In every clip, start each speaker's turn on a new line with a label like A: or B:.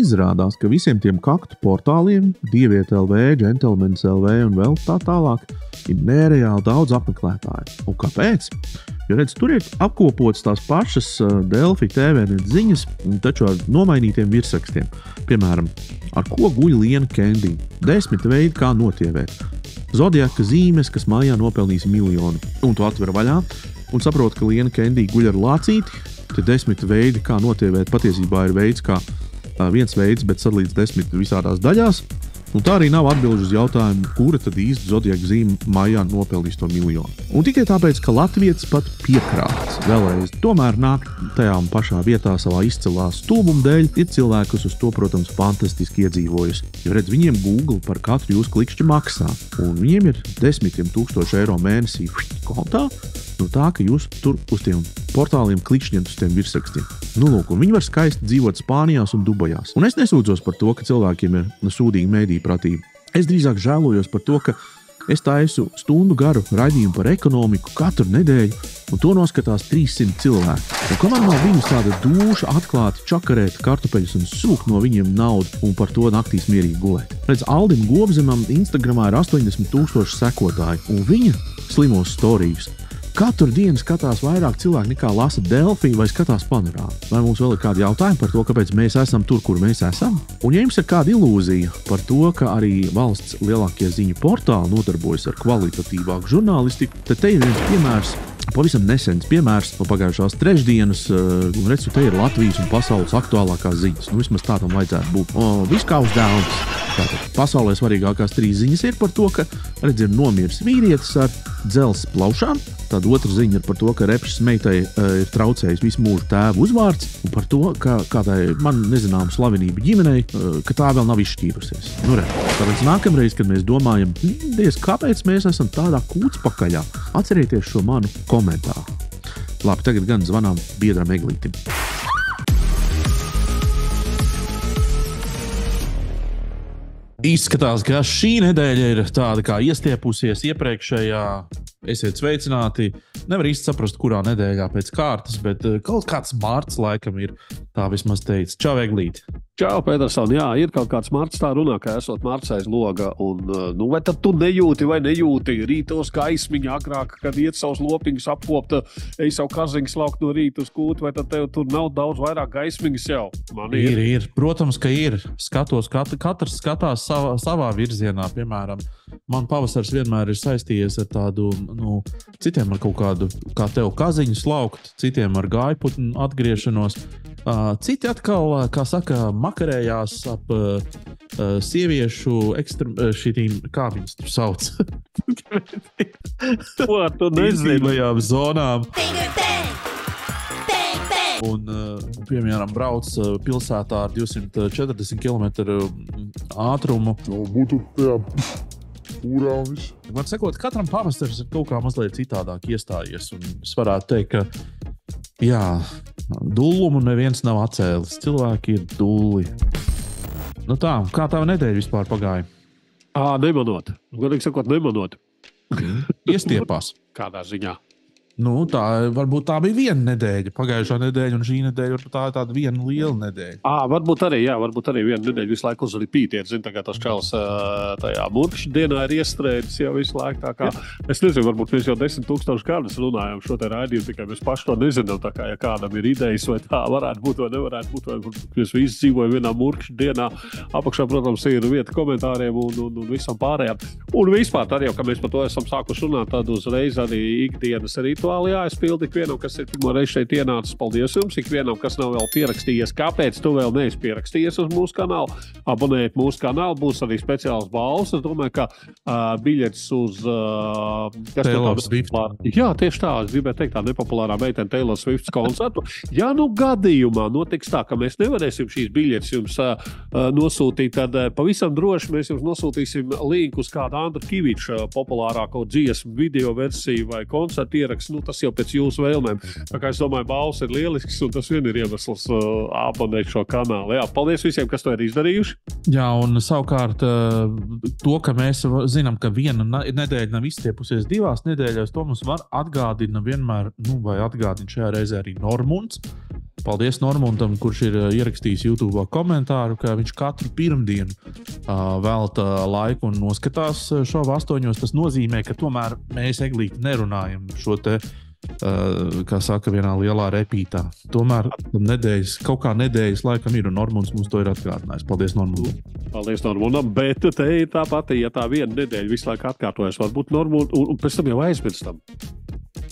A: izrādās, ka visiem tiem kaktu portāliem, dievietē LV, džentlmenis LV un vēl tā tālāk, ir nereāli daudz apmeklētāju. Un kāpēc? Jo redz, tur ir apkopotas tās pašas Delfi TV ziņas, taču ar nomainītiem virsrakstiem. Piemēram, ar ko guļ Liena Kendija. Desmit veidi, kā notievēt. Zodiaka zīmes, kas mājā nopelnīs miljonu. Un tu atver vaļā un saproti, ka Liena Kendija guļ ar lācīti. Tad desmit veidi, kā notievēt, patiesībā ir veids, kā uh, viens veids, bet sadalīts desmit visādās daļās. Un tā arī nav atbilde uz jautājumu, kura tad īsti zodiaka zīme maijā nopelnīs to miljonu. Un tikai tāpēc, ka Latvijas pat piekrāts vēlreiz, tomēr nāk tajā pašā vietā savā izcilā stulbuma dēļ, ir cilvēki, kas uz to, protams, fantastiski iedzīvojusi. Jo redz, viņiem Google par katru jūsu klikšķi maksā, un viņiem ir desmitiem tūkstoši eiro mēnesī kontā no tā, ka jūs tur uz tiem portāliem klikšķiet uz tiem virsrakstiem. Nu, lūk, viņi var skaisti dzīvot Spānijā un Dubajās. Un es nesūdzos par to, ka cilvēkiem ir nu, sūdīga mēdīņa pratība. Es drīzāk žēlojos par to, ka es taisu stundu garu raidījumu par ekonomiku katru nedēļu, un to noskatās 300 cilvēki. Un kamēr no viņiem tāda duša atklāti čakarēt kartupeļus un sūkt no viņiem naudu un par to naktīs mierīgi gulēt. Redz, Aldim Gobzemam Instagramā ir 80 tūkstoši sekotāji, un viņa slimos stāstus Katru dienu skatās vairāk cilvēku nekā lasa Delfiju vai skatās panorāmu. Vai mums vēl ir kādi jautājumi par to, kāpēc mēs esam tur, kur mēs esam? Un, ja jums ir kāda ilūzija par to, ka arī valsts lielākie ziņu portāli nodarbojas ar kvalitatīvāku žurnālistiku, tad te ir viens piemērs Pavisam nesens piemērs no pagājušās trešdienas, uh, un redzu, te ir Latvijas un pasaules aktuālākās ziņas. Nu, vismaz tā tam vajadzētu būt. Kā uzdevums. Tātad pasaulē svarīgākās trīs ziņas ir par to, ka redz, ir nomiris vīrietis ar dzelzceļa plaušām. Tad otra ziņa ir par to, ka repšas meitai uh, ir traucējis visu mūžu tēva uzvārds, un par to, ka kādai man nezināmai slavenībai ģimenei, uh, ka tā vēl nav izšķīrusies. Nu, re. Tāpēc nākamreiz, kad mēs domājam, diez, kāpēc mēs esam tādā kūtspakaļā, atcerieties šo manu komentāru. Labi, tagad gan zvanām biedram Eglītim. Izskatās, ka šī nedēļa ir tāda kā iestiepusies iepriekšējā. Esiet sveicināti. Nevar īsti saprast, kurā nedēļā pēc kārtas, bet eh, kaut kāds mārts laikam ir. Tā vismaz teica. Čau, Eglīti!
B: Čau, Petersson, jā, ir kaut kāds marts tā runā, ka esot marts aiz loga. Un, uh, nu, vai tad tu nejūti vai nejūti rītos gaismiņu agrāk, kad iet savus lopiņus apkopt, ej savu kaziņu slaukt no rīta uz kūtu, vai tad tev tur nav daudz vairāk gaismiņas jau?
A: Man ir. ir, ir. Protams, ka ir. Skatos, kat, katrs skatās savā, savā virzienā. Piemēram, man pavasars vienmēr ir saistījies ar tādu, nu, citiem ar kaut kādu, kā tev kaziņu slaukt, citiem ar gaiputnu atgriešanos. Citi atkal, kā saka, makarējās ap uh, sieviešu šīm, kā viņas tur sauc.
B: Ko tu
A: nezināji? zonām. Un, piemēram, brauc pilsētā ar 240 km ātrumu.
C: Nu, būtu jā, pūrā un viss.
A: Man sakot, katram pavasaris ir kaut kā mazliet citādāk iestājies. Es varētu teikt, ka jā, Dūlumu neviens nav atcēlis. Cilvēki ir dūli. Nu tā, kā tā nedēļa vispār pagāja?
B: À, nemanot. Godīgi sakot, nemanot.
A: Iestiepās.
B: Kādā ziņā?
A: Nu, tā varbūt tā bija viena nedēļa, pagājušā nedēļa, un šī nedēļa tā ir tāda viena liela nedēļa.
B: À, varbūt arī, jā, varbūt arī viena nedēļa visu laiku uzvarēja pītiet. Zinu, kā tas čels tajā mūža dienā ir iestrēdzis jau visu laiku. Kā, es nezinu, varbūt mēs jau desmit tūkstoši gadus runājam šo te raidījumu, tikai mēs paši to nezinām. Tā kā ja kādam ir idejas, vai tā varētu būt, vai nevarētu būt, vai mēs visi dzīvojam vienā mūža dienā. Apakšā, protams, ir vieta komentāriem un, un, un visam pārējām. Un vispār, arī, kad mēs par to esam sākuši runāt, tad uzreiz arī ikdienas rītu rituāli jāizpild ikvienam, kas ir pirmo reizi šeit ienācis. Paldies jums, ikvienam, kas nav vēl pierakstījies. Kāpēc tu vēl neesi pierakstījies uz mūsu kanālu? Abonējiet mūsu kanālu, būs arī speciāls balss. Es domāju, ka uh, biļets uz uh,
A: Taylor Swift.
B: Jā, tieši tā, es gribēju teikt, tā nepopulārā meitene Taylor Swift koncertu. Ja nu gadījumā notiks tā, ka mēs nevarēsim šīs biļetes jums uh, nosūtīt, tad uh, pavisam droši mēs jums nosūtīsim linku uz kādu Andru Kaviča populārāko dziesmu video versiju vai koncertu ierakstu nu, tas jau pēc jūsu vēlmēm. Tā kā es domāju, balss ir lielisks, un tas vien ir iemesls uh, abonēt šo kanālu. Jā, paldies visiem, kas to ir izdarījuši.
A: Jā, un savukārt uh, to, ka mēs zinām, ka viena nedēļa nav izstiepusies divās nedēļās, to mums var atgādināt vienmēr, nu, vai atgādināt šajā reizē arī Normunds. Paldies Normundam, kurš ir uh, ierakstījis YouTube komentāru, ka viņš katru pirmdienu uh, velta laiku un noskatās šovu astoņos. Tas nozīmē, ka tomēr mēs eglīgi nerunājam šo te. Uh, kā saka, vienā lielā repītā. Tomēr nedēļas, kaut kā nedēļas laikam ir, un Normons mums to ir atgādinājis. Paldies, Normons!
B: Paldies, Normundam, bet te ir tā pati, ja tā viena nedēļa visu laiku atkārtojas, varbūt Normund, un, un pēc tam jau aizmirstam.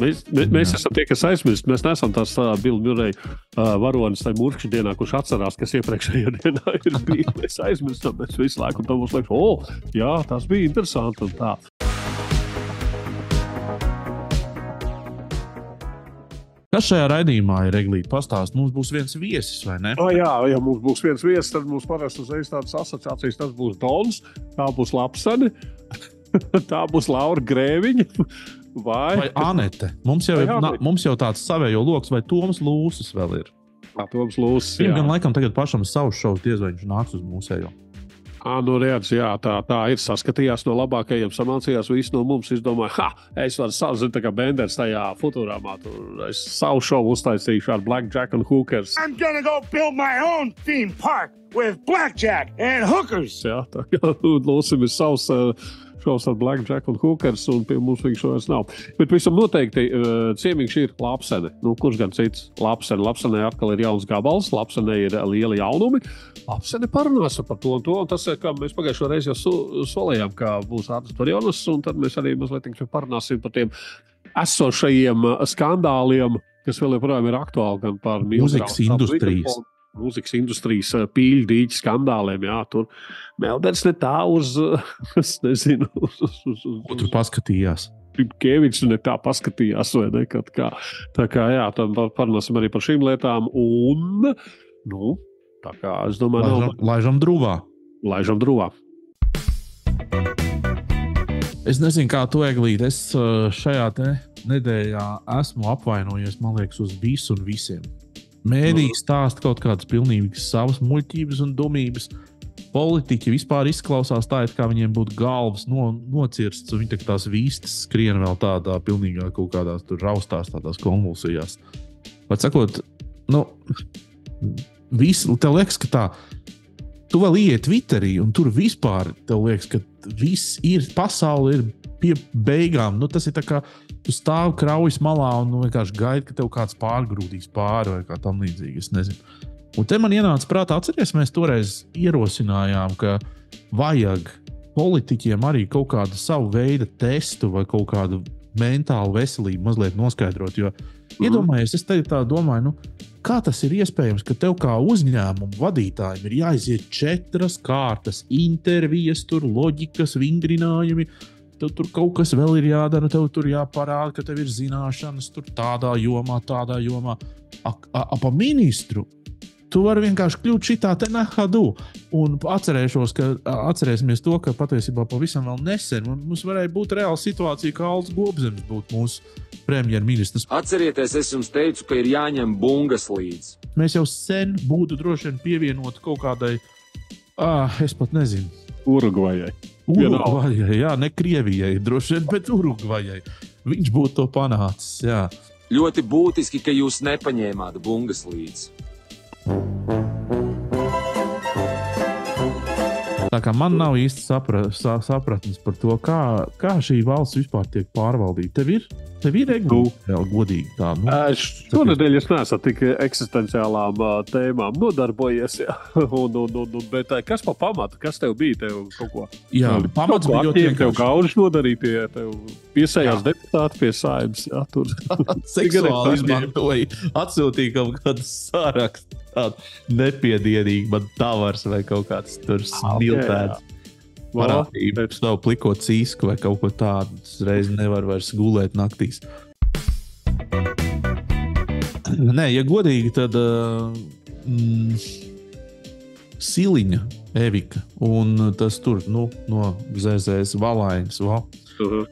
B: Mēs, mēs, mēs esam tie, kas aizmirst. Mēs neesam tās uh, Bilbijas uh, varonis tajā mūža dienā, kurš atcerās, kas iepriekšējā dienā ir bijis. Mēs aizmirstam, mēs visu laiku tam mums liekas, o, oh, jā, tas bija interesanti un tā.
A: Kas šajā raidījumā ir reglīti? Pastāst, mums būs viens viesis, vai ne?
B: Oh, jā, ja mums būs viens viesis, tad mums parasti uzreiz tādas asociācijas. Tas būs Dons, tā būs Lapsane, tā būs Laura Grēviņa. Vai,
A: vai Anete? Mums jau, ir, na, mums jau tāds savējo lokus, vai Toms Lūsis vēl ir?
B: Jā, Toms Lūsis.
A: Viņam gan laikam tagad pašam savus šovus diez vai viņš nāks uz mūsējo.
B: À, nu, redz, jā, tā, tā ir. Saskatījās no labākajiem, samācījās visi no mums. Es domāju, ha, es varu savu, tā kā Benders tajā futūrāmā. Tur es savu šovu uztaisīšu ar Blackjack un Hookers.
D: I'm gonna go build my own theme park with blackjack and hookers.
B: Jā, tā kā Lūsim ir savs. Uh, šovs ar Blackjack un Hookers, un pie mums viņš vairs nav. Bet visam noteikti uh, ciemiņš ir Lapsene. Nu, kurš gan cits? Lapsene. Lapsenē atkal ir jauns gabals, Lapsenē ir lieli jaunumi. Lapsene parunāsim par to un to. Un tas, kā mēs pagājušajā reizē jau so, solījām, ka būs Ātris Barjonas, un tad mēs arī mazliet parunāsim par tiem esošajiem skandāliem, kas vēl joprojām ir aktuāli gan par
A: mūzikas industrijas
B: mūzikas industrijas pīļu dīķu skandāliem. Jā, tur Melders ne tā uz, es nezinu, uz, uz, uz, uz,
A: tur paskatījās.
B: Kevičs ne tā paskatījās, vai ne? Kā, tā kā, jā, tad parunāsim arī par šīm lietām. Un, nu, tā kā es domāju,
A: laižam, nav... laižam drūvā.
B: Laižam drūvā.
A: Es nezinu, kā tu eglīt. Es šajā nedēļā esmu apvainojies, man liekas, uz visu un visiem. Mēdīņi stāsta kaut kādas pilnīgi savas muļķības un dumības. Politiķi vispār izklausās tā, it kā viņiem būtu galvas no, nocirsts, un viņi tā tās vistas skrien vēl tādā pilnīgā kaut kādās tur raustās, tādās konvulsijās. Pat sakot, nu, viss, tev liekas, ka tā, tu vēl iet Twitterī, un tur vispār liekas, ka viss ir, pasaule ir pie beigām. Nu, tas ir kā tu stāvi kraujas malā un nu, vienkārši gaidi, ka tev kāds pārgrūdīs pāri vai kā tam līdzīgi. Es nezinu. Un te man ienāca prātā, atcerieties, mēs toreiz ierosinājām, ka vajag politiķiem arī kaut kādu savu veidu testu vai kaut kādu mentālu veselību mazliet noskaidrot. Jo mm. iedomājieties, es te tā domāju, nu, kā tas ir iespējams, ka tev kā uzņēmuma vadītājiem ir jāiziet četras kārtas, intervijas, tur loģikas, vingrinājumi tev tur kaut kas vēl ir jādara, tev tur jāparāda, ka tev ir zināšanas tur tādā jomā, tādā jomā. Ap ministru tu vari vienkārši kļūt šitā te nehadu. Un atcerēšos, ka atcerēsimies to, ka patiesībā pavisam vēl nesen mums varēja būt reāla situācija, ka Alans Gobzems būtu mūsu premjerministrs.
E: Atcerieties, es jums teicu, ka ir jāņem bungas līdzi.
A: Mēs jau sen būtu droši vien pievienoti kaut kādai, ah, es pat nezinu,
B: Urugvajai.
A: Urugvajai, jā, ne Krievijai, droši vien, bet Urugvajai. Viņš būtu to panācis. Jā.
E: Ļoti būtiski, ka jūs nepaņēmāt bungas līdzi.
A: Tā kā man nav īsti sapra, sapratnes par to, kā, kā šī valsts vispār tiek pārvaldīta. Tev ir, tev ir regulāri, godīgi tā. Nu,
B: Šonadēļ es neesmu tik eksistenciālām tēmām nodarbojies. un, un, un, un, bet kas pa pamatu? Kas tev bija? Tev kaut ko?
A: Jā, pamats bija ļoti.
B: Tev gauži nodarīja pie tev piesējās deputāti pie saimnes. Jā.
A: Seksuāli izmantoja, atsūtīja kaut kādus sārakstus tāda nepiedienīga, man tavars vai kaut kāds tur smiltēts. Parādība, ka nav pliko cīsku vai kaut ko tādu. Reiz nevar vairs gulēt naktīs. Nē, ja godīgi, tad uh, mm, Siliņa, Evika un tas tur nu, no ZZS valainas. Val. Uh -huh.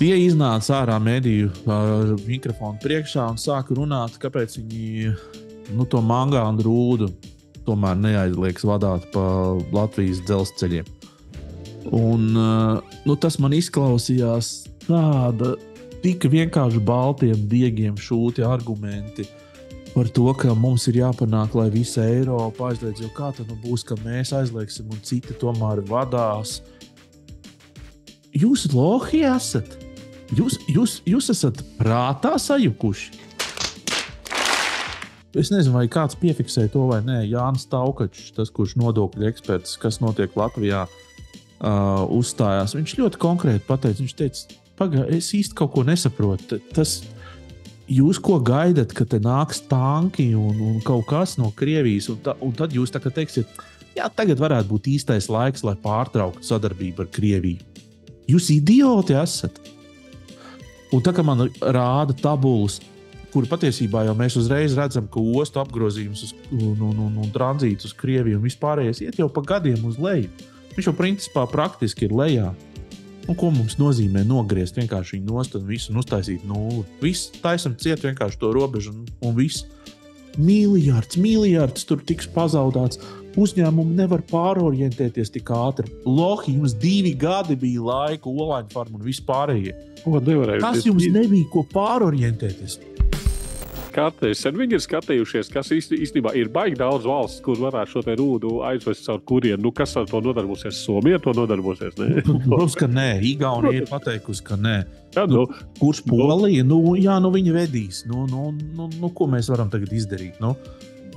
A: Tie iznāca ārā mediju uh, mikrofonu priekšā un sāka runāt, kāpēc viņi nu, to mangā un rūdu tomēr neaizliekas vadīt pa Latvijas dzelzceļiem. Un, uh, nu, tas man izklausījās tāda tik vienkārši baltiem diegiem šūti argumenti. par to, ka mums ir jāpanāk, lai visa Eiropa aizliedz. Jo kā tad nu būs, ka mēs aizliegsim un citi tomēr vadās? Jūs lohi esat! Jūs, jūs, jūs esat prātā sajukuši! Es nezinu, vai kāds piefiksēja to vai nē. Jānis Taukačs, tas, kurš nodokļu eksperts, kas notiek Latvijā, uh, uzstājās. Viņš ļoti konkrēti pateica, viņš teica, pagaidi, es īsti kaut ko nesaprotu. Tas, jūs ko gaidat, ka te nāks tanki un, un kaut kas no Krievijas, un, ta, un tad jūs tā kā teiksiet, jā, tagad varētu būt īstais laiks, lai pārtrauktu sadarbību ar Krieviju. Jūs idioti esat! Un tā kā man rāda tabulas, kur patiesībā jau mēs uzreiz redzam, ka ostu apgrozījums uz, un, un, un, un tranzīts uz Krieviju un vispārējais iet jau pa gadiem uz leju. Viņš jau principā praktiski ir lejā. Un ko mums nozīmē nogriezt vienkārši viņu nost un visu un uztaisīt nulli? Viss taisam ciet vienkārši to robežu un, un viss. Miljards, miljards tur tiks pazaudēts. Uzņēmumi nevar pārorientēties tik ātri. Lohi, jums divi gadi bija laika, olāņu farma un vispārējie. Kas jums nebija ko pārorientēties?
B: Katrs sen viņi ir skatījušies, kas īstenībā ir baigi daudz valsts, kur varētu šo rūdu aizvest caur kurienu. Nu, kas ar to nodarbosies? Somija to nodarbosies. Ne?
A: Protams, ka nē. Igaunija ir pateikusi, ka nē.
B: Jā, nu,
A: Kurš Polija? Nu, jā, nu viņi vedīs. Nu, nu, nu, nu, ko mēs varam tagad izdarīt? Nu?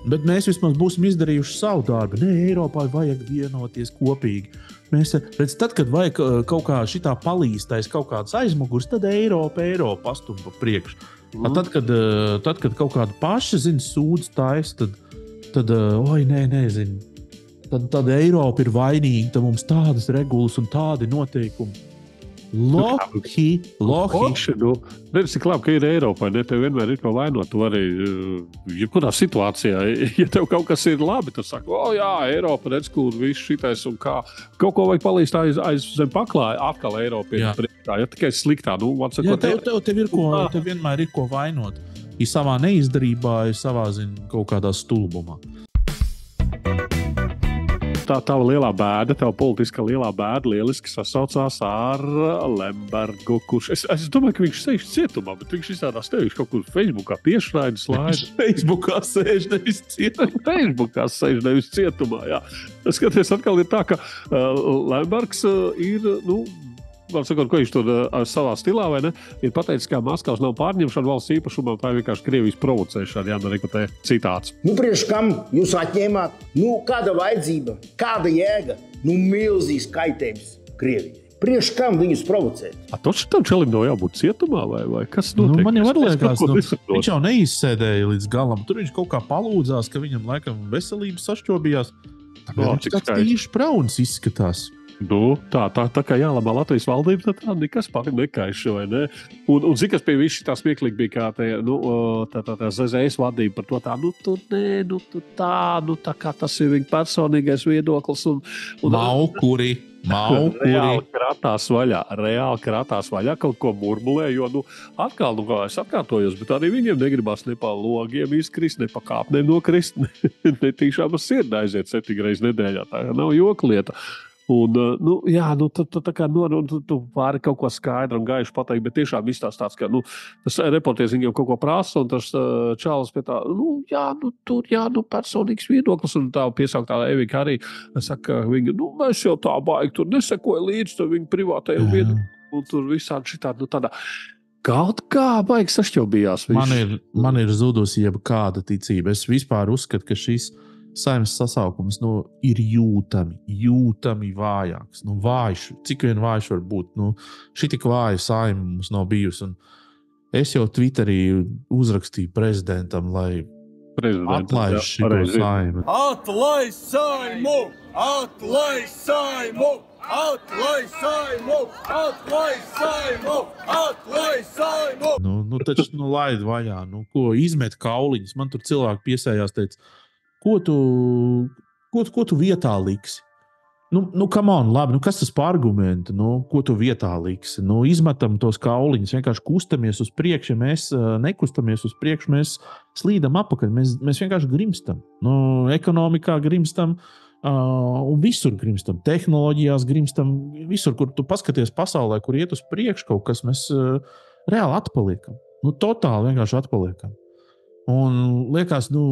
A: Bet mēs vismaz būsim izdarījuši savu darbu. Nē, Eiropai vajag vienoties kopīgi. Mēs, redz, tad, kad vajag uh, kaut kā šitā palīdzēs, kaut kāds aizmugurs, tad Eiropa, Eiropa pastumpa priekšu. Mm. Tad, kad, uh, tad, kad kaut kāda paša zina, sūdz taisa, tad, tad uh, oi, nē, nezinu. Tad, tad Eiropa ir vainīga, tad mums tādas regulas un tādi noteikumi. Lohi.
B: Okši, nu, Nezinu, cik labi, ka ir Eiropā. Ne, tev vienmēr ir ko vainot. Tu vari, uh, jebkurā situācijā, ja tev kaut kas ir labi, tad saka, o, jā, Eiropa, redz, kur viss šitais un kā. Kaut ko vajag palīdzt aiz, aiz zem paklāja. Atkal priekšā. Ja tikai sliktā, nu, man sakot,
A: tev, tev, tev, ir ko, tev vienmēr ir ko vainot. Ir savā neizdarībā, ir savā zin, kaut kādā stulbumā.
B: Tā tava lielā bēda, tava politiskā lielā bēda, lieliski sasaucās ar Lembergu. Kurš, es, es domāju, ka viņš sēž cietumā, bet viņš izrādās tevi kaut kur Facebookā tiešraides
A: Viņš
B: laiž.
A: Facebookā sēž nevis cietumā.
B: Facebookā sēž nevis cietumā. Jā. Skaties, atkal ir tā, ka uh, Lembergs uh, ir. Nu, Var sakot, ko viņš tur uh, savā stilā vai ne? Ir pateicis, ka Maskavas nav pārņemšana valsts īpašumā, tā ir vienkārši Krievijas provocēšana. Jā, arī tā citāts.
F: Nu, priekš kam jūs atņēmāt? Nu, kāda vajadzība, kāda jēga? Nu, milzīgs kaitējums Krievijai. Priekš kam viņus provocēt?
B: A, Taču tam čelim nav jābūt cietumā, vai, vai kas
A: Nu,
B: notiek?
A: man jau liekas, nu, viņš jau neizsēdēja līdz galam. Tur viņš kaut kā palūdzās, ka viņam laikam veselības sašķobījās.
B: O,
A: Viņš
B: cik
A: tāds
B: skaisti.
A: tīšs brauns izskatās.
B: Nu, tā, tā, tā kā jālamā Latvijas valdība, tad tā nekas pakaļ nekaiš. vai Ne? Un, un zini, kas pie viss tā smieklīgi bija, kā te, nu, tā, tā, tā ZZS vadība par to tā, nu, tur nē, nu, tur tā, nu, tā kā tas ir viņa personīgais viedoklis. Un, un,
A: Maukuri, maukuri.
B: Reāli krātās vaļā, reāli krātās vaļā, kaut ko murmulē. Jo, nu, atkal, nu, kā es atkārtojos, bet arī viņiem negribas ne pa logiem izkrist, ne pa kāpnēm nokrist. Ne, ne tiešām ar sirdi aiziet septiņas reizes nedēļā. Tā nav joka lieta. Un, uh, nu, jā, nu, tu, tu, tā kā, nu, nu, tu, tu vari kaut ko skaidru un gaišu pateikt, bet tiešām viss tās tāds, ka nu, tas reportieris viņam kaut ko prasa, un tas uh, čalis pie tā, nu, jā, nu, tur, jā, nu, personīgs viedoklis, un tā piesauktā Evika arī saka, ka viņa, nu, mēs jau tā baigi tur nesekoja līdzi tam viņa privātajam viedoklim, un tur visādi šitādi, nu, tādā. Kaut kā baigi sašķelbījās.
A: Man ir, man ir zudusi jebkāda ticība. Es vispār uzskatu, ka šis saimnes sasaukums nu, ir jūtami, jūtami vājāks. Nu, vājš, cik vien vājš var būt. Nu, šī tik vāja saima mums nav bijusi. Un es jau Twitterī uzrakstīju prezidentam, lai atlaiž šo saimu.
G: Atlaist saimu! Atlaist saimu! Atlaist saimu! Atlaist saimu! Atlaist saimu!
A: Nu, nu, taču, nu, laid vaļā, nu, ko izmet kauliņus. Man tur cilvēki piesējās, teica, ko tu, ko, ko tu vietā liksi? Nu, nu on, labi, nu, kas tas par argumentu? Nu, ko tu vietā liksi? Nu, izmetam tos kauliņus, vienkārši kustamies uz priekšu. Ja mēs uh, nekustamies uz priekšu, mēs slīdam apakaļ. Mēs, mēs vienkārši grimstam. Nu, ekonomikā grimstam. Uh, un visur grimstam, tehnoloģijās grimstam, visur, kur tu paskaties pasaulē, kur iet uz priekšu kaut kas, mēs uh, reāli atpaliekam. Nu, totāli vienkārši atpaliekam. Un liekas, nu,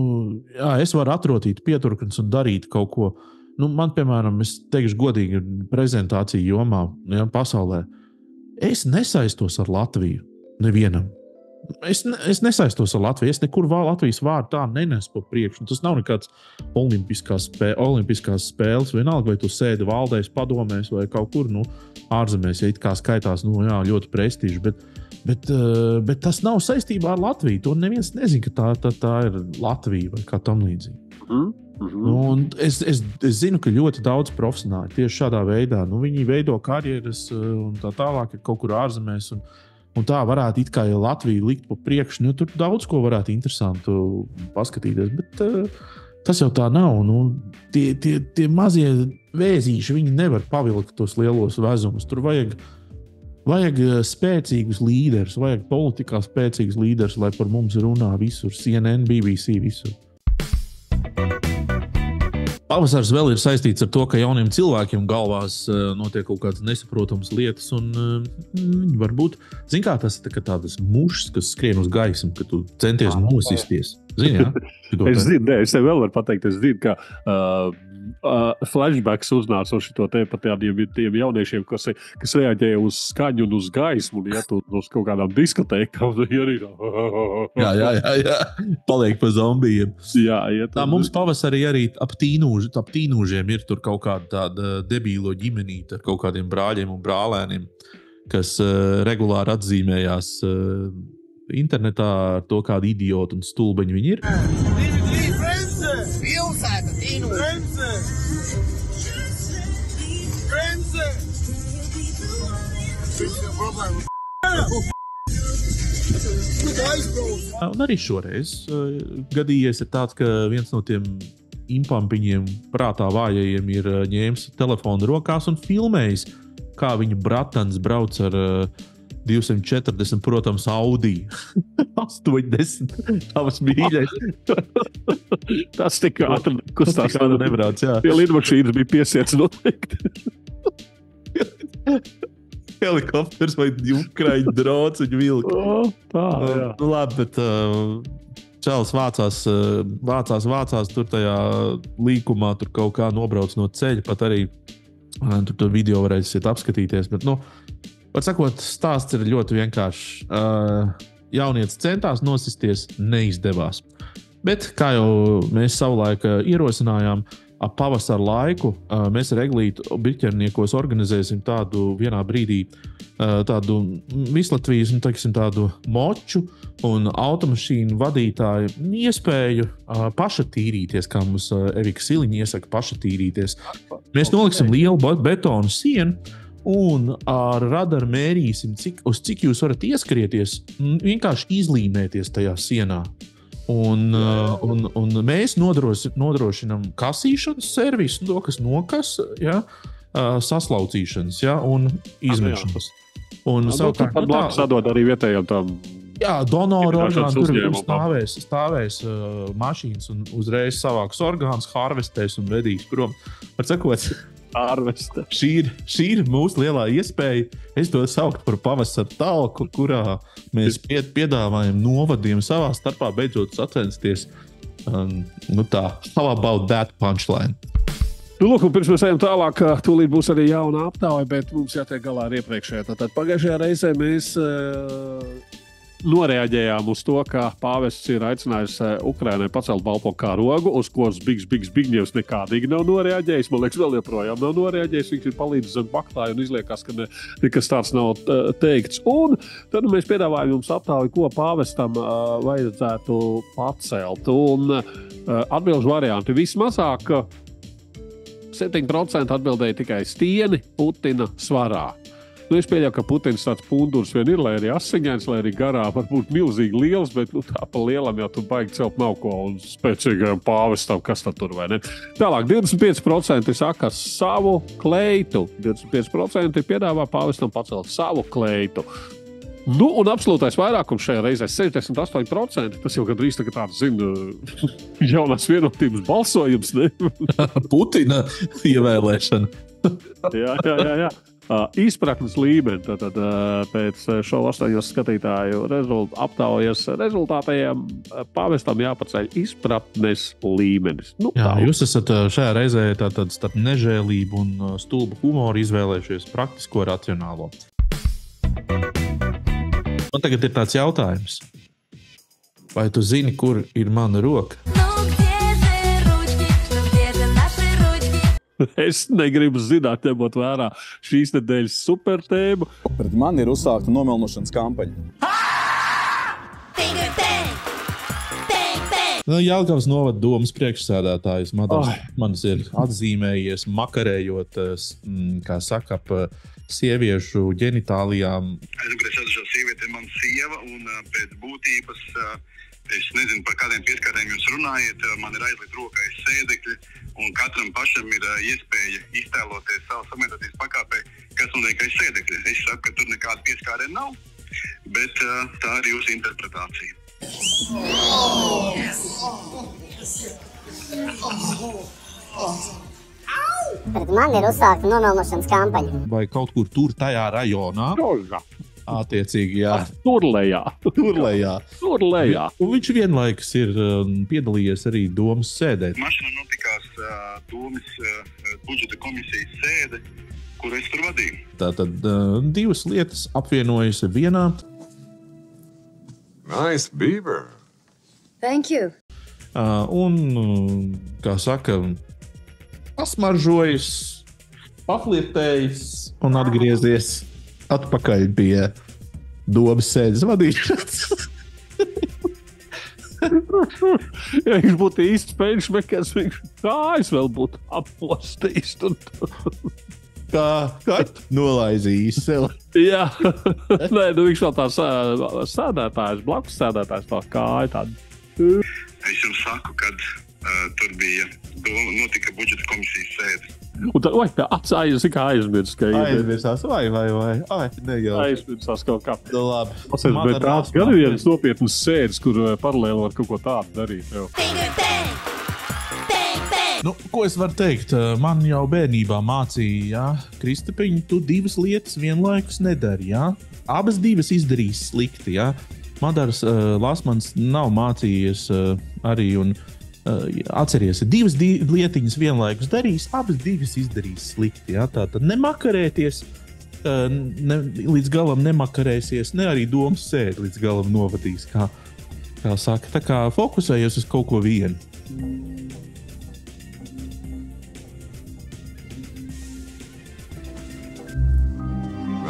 A: jā, es varu atrotīt pieturknes un darīt kaut ko. Nu, man, piemēram, es teikšu godīgi, prezentāciju jomā, ja, pasaulē, es nesaistos ar Latviju. Nevienam. Es, ne, es nesaistos ar Latviju. Es nekur vēl Latvijas vārdu tā nenesu pa priekšu. Tas nav nekāds olimpiskās, spē, olimpiskās spēles. Vienalga, vai tu sēdi valdēs, padomēs vai kaut kur nu, ārzemēs, ja it kā skaitās nu, jā, ļoti prestiži. Bet, bet, uh, bet tas nav saistībā ar Latviju. To neviens nezina, ka tā, tā, tā ir Latvija vai kā tam līdzīga.
B: Mm -hmm.
A: Un es, es, es zinu, ka ļoti daudz profesionāļu tieši šādā veidā nu, viņi veido karjeras uh, un tā tālāk, ir kaut kur ārzemēs. Un, Un tā varētu it kā jau Latvija likt pa priekšu. Nu, tur daudz ko varētu interesantu paskatīties. Bet uh, tas jau tā nav. Nu, tie, tie, tie mazie vēzīši, viņi nevar pavilkt tos lielos vezumus. Tur vajag, vajag eh, spēcīgus līderus, vajag politikā spēcīgus līderus, lai par mums runā visur. CNN, BBC, visur. Pavasars vēl ir saistīts ar to, ka jauniem cilvēkiem galvās uh, notiek kaut kādas nesaprotamas lietas. Un, uh, varbūt zin, kā, tas ir tā tāds mušs, kas skrien uz gaismu, ka tu centies nosisties. Zini, ja?
B: Es zinu, nē, es tev vēl varu pateikt, es zinu, ka uh, uh, flashbacks uznāca uz šo te pat tādiem tiem jauniešiem, kas, kas reaģēja uz skaņu un uz gaismu, un iet uz kaut kādām diskotēkām. Arī,
A: jā, jā, jā, jā. Paliek pa zombijiem.
B: Jā, iet,
A: Tā mums pavasarī arī ap, tīnūž, ap tīnūžiem ir tur kaut kāda tāda debīlo ģimenīte ar kaut kādiem brāļiem un brālēniem, kas uh, regulāri atzīmējās. Uh, Internetā ar to, kāda idiota un stulbeņa viņi ir.
G: Pilsēta, Dīnu!
A: Un arī šoreiz uh, gadījies tāds, ka viens no tiem impampiņiem, prātā vājajiem, ir uh, ņēmis telefonu rokās un filmējis, kā viņa bratans brauc ar uh, 240, protams, Audi 80. Tavs mīļais.
B: Tas tik ātri
A: Tas
B: kustās.
A: tā nebrauc. Jā.
B: Tie lidmašīnas bija piesiets noteikti.
A: Helikopters vai ukraiņu drots un vilka.
B: O, tā, jā.
A: Nu, labi, bet uh, Čels vācās, uh, vācās, vācās tur tajā līkumā, tur kaut kā nobrauc no ceļa. Pat arī uh, tur to video varēsiet apskatīties. Bet, nu, pat sakot, stāsts ir ļoti vienkāršs. Uh, jaunietis centās nosisties, neizdevās. Bet, kā jau mēs savulaik uh, ierosinājām, ap pavasara laiku mēs ar Eglītu Biķerniekos organizēsim tādu vienā brīdī tādu vislatvijas, nu, teiksim, tādu moču un automašīnu vadītāju iespēju uh, pašatīrīties, kā mums Erika Siliņa iesaka, pašatīrīties. Mēs noliksim lielu bet- betonu sienu. Un ar radaru mērīsim, cik, uz cik jūs varat ieskrieties, vienkārši izlīmēties tajā sienā. Un, uh, un, un mēs nodroši, nodrošinām kasīšanas servisu, to, kas nokas, ja, uh, saslaucīšanas ja, un izmešanas. Un
B: Nu,
A: savukārt, nu,
B: blakus
A: tā,
B: atdod arī vietējiem tam.
A: jā, donoru orgānu tur stāvēs, stāvēs uh, mašīnas un uzreiz savāks orgāns, harvestēs un vedīs prom. Var sakot,
B: Ārvesta.
A: šī ir, šī ir mūsu lielā iespēja. Es to saucu par pavasara talku, kurā mēs pie, piedāvājam novadiem savā starpā beidzot sacensties. Um, nu tā, how about that punchline?
B: Nu, lūk, pirms mēs ejam tālāk, tūlīt būs arī jauna aptauja, bet mums jātiek galā ar iepriekšējā. Tātad pagājušajā reizē mēs uh, noreaģējām uz to, ka pāvests ir aicinājis uh, Ukraiņai pacelt balto karogu, uz ko Bigs, Bigs, Bigņevs nekādīgi nav noreaģējis. Man liekas, vēl joprojām nav noreaģējis. Viņš ir palīdzis zem baktāju un izliekas, ka ne, nekas tāds nav uh, teikts. Un tad mēs piedāvājam jums aptauju, ko pāvestam uh, vajadzētu pacelt. Un uh, atbildžu varianti vismazāk. Uh, 7% atbildēja tikai stieni Putina svarā. Nu, es pieļauju, ka Putins tāds pundurs vien ir, lai arī asiņains, lai arī garā var būt milzīgi liels, bet nu, tā pa lielam jau tur baigi celt nav ko un spēcīgajam pāvestam, kas tad tur vai ne. Tālāk, 25% saka savu kleitu, 25% piedāvā pāvestam pacelt savu kleitu. Nu, un absolūtais vairākums šajā reizē - 68%. Tas jau gandrīz tā kā tāds, zina, jaunās vienotības balsojums. Ne?
A: Putina ievēlēšana.
B: jā, jā, jā, jā. Uh, izpratnes līmeni tad, tad, uh, pēc šova astoņos skatītāju rezult, aptaujas rezultātiem pāvestam jāpaceļ izpratnes līmenis. Nu,
A: Jā,
B: tā.
A: jūs esat šajā reizē tātad starp nežēlību un stulbu humoru izvēlējušies praktisko racionālo. Man tagad ir tāds jautājums. Vai tu zini, kur ir mana roka?
H: Ну
B: Es negribu zināt, ņemot vērā šīs nedēļas supertēmu.
I: Pret mani ir uzsākta nomelnošanas kampaņa.
A: Nu, Jālgavas novada domas priekšsēdētājs Madars,
B: Ai.
A: manis ir atzīmējies, makarējot, s- mm, kā saka, sieviešu ģenitālijām.
J: Es gribēju atzīst, ka sieviete ir mana sieva, un uh, pēc būtības uh, es nezinu, par kādiem pieskāriem jūs runājat. Man ir aizliegta rokā aiz sēdekļa, un katram pašam ir uh, iespēja iztēloties savu samērotības pakāpē, kas notiek aiz sēdekļa. Es saku, ka tur nekāda pieskāriena nav, bet uh, tā ir jūsu interpretācija.
K: Pret mani ir uzsākta nomelnošanas kampaņa.
A: Vai kaut kur tur, tajā rajonā,
B: Tožā.
A: attiecīgi, jā,
B: Tur lejā.
A: tur lejā.
B: Tur lejā.
A: Un viņš vienlaikus ir um, piedalījies arī domas sēdē.
J: Mašīnā notikās uh, budžeta komisijas sēde, kur es tur vadīju.
A: Tātad uh, divas lietas apvienojas vienā.
G: Nice beaver.
H: Thank you.
A: Uh, un, kā saka, pasmaržojas, paflietējas un atgriezies atpakaļ pie domas sēdes vadīšanas.
B: Ja viņš būtu īsts pēļņš mekars, viņš kājas vēl būtu apostījis.
A: Kā kā nolaizījis sev.
B: Jā, Nē, nu viņš vēl tāds sēdētājs, blakus sēdētājs, tā kāja tāda.
J: Es jums saku, kad uh, tur bija notika budžeta komisijas sēde.
B: Un tā, oi, tā atsājas, kā aizmirst, ka ir
A: Aizmirsās, vai, vai, vai. Ai, ne jau.
B: aizmirsās kaut kā.
A: Nu, labi. Man
B: bet
A: Rasmu
B: gan ir viens nopietnas sēdes, kur ā, paralēli var kaut ko tādu darīt. jau.
H: Finger bang, bang bang.
A: Nu, ko es varu teikt? Man jau bērnībā mācīja, ja Kristapiņa, tu divas lietas vienlaikus nedari. Ja? Abas divas izdarīs slikti. Ja? Madars uh, Lasmans nav mācījies uh, arī. Un, uh, atceries, divas di lietiņas vienlaikus darīs, abas divas izdarīs slikti. Ja? Tā tad nemakarēties. uh, Ne, līdz galam nemakarēsies, ne arī domas sēdi līdz galam novadīs. Kā, kā saka, tā kā fokusējies uz kaut ko vienu.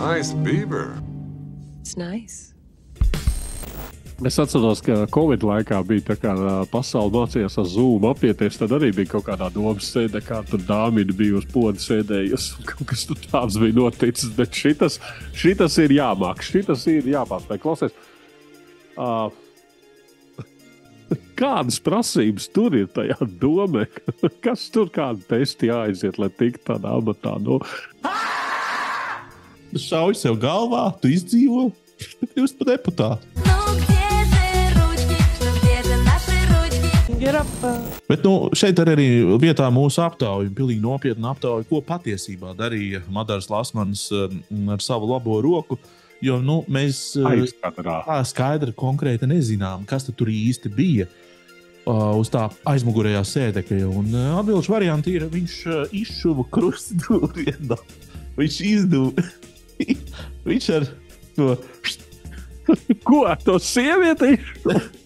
G: Nice beaver.
H: It's nice.
B: Es atceros, ka Covid laikā bija tā, ā, pasaule mācījās ar Zoom apieties. Tad arī bija kaut kādā domas sēde, kā tur dāmina bija uz poda sēdējusi. Kaut kas tāds bija noticis. Bet šitas, šitas ir jāmāk, šitas ir jāpārspēj. Klausies, uh, kādas prasības tur ir tajā domē? Kas tur kāda testi jāaiziet, lai tiktu tādā amatā? Nu,
A: Tu šauj sev galvā, tu izdzīvo, bet kļūsi par deputātu. Bet nu, šeit ir arī vietā mūsu aptauja, pilnīgi nopietna aptauja, ko patiesībā darīja Madars Lasmans ar savu labo roku. Jo nu, mēs tā skaidri, konkrēti nezinām, kas tad tur īsti bija. Uz tā aizmugurējā sēdekļa. Un atbildīgs variants ir, viņš izšuva krustūrienā. Viņš izdeva. viņš ar to
B: Ko ar to sievieti?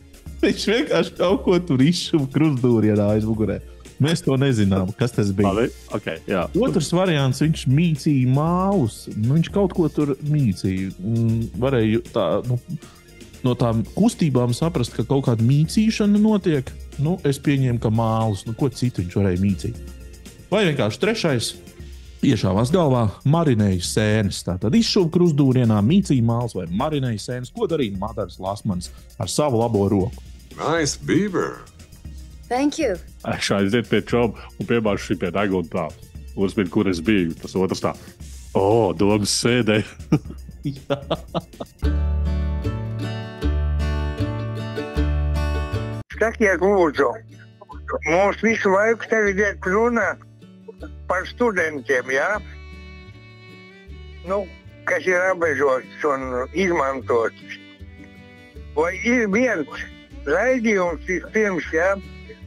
A: Viņš vienkārši kaut ko tur izšuva krustūrienā aizmugurē. Mēs to nezinām, kas tas bija.
B: Labi, okay, jā.
A: Otrs variants, viņš mīcīja mālus. Nu, viņš kaut ko tur mīcīja. Mm, Varēja tā, nu, no tām kustībām saprast, ka kaut kāda mīcīšana notiek. Nu, es pieņēmu, ka mālus, nu, ko citu viņš varēja mīcīt. Vai vienkārši trešais, iešāvās galvā, marinēja sēnes. Tātad izšuva krustūrienā, mīcīja mālus vai marinēja sēnes. Ko darīja Madars Lasmans ar savu labo roku?
G: Nice beaver.
H: Thank you.
B: Es aiziet pie čoba un piebāžu šī pie deguna tā. Uzmini, kur es biju. Tas otrs tā. O, domas sēdē.
D: Sakiet, lūdzu, mums visu laiku tagad ir runa par studentiem, jā?
L: nu, kas ir apbežots un izmantots. Vai ir viens raidījums vispirms, ja,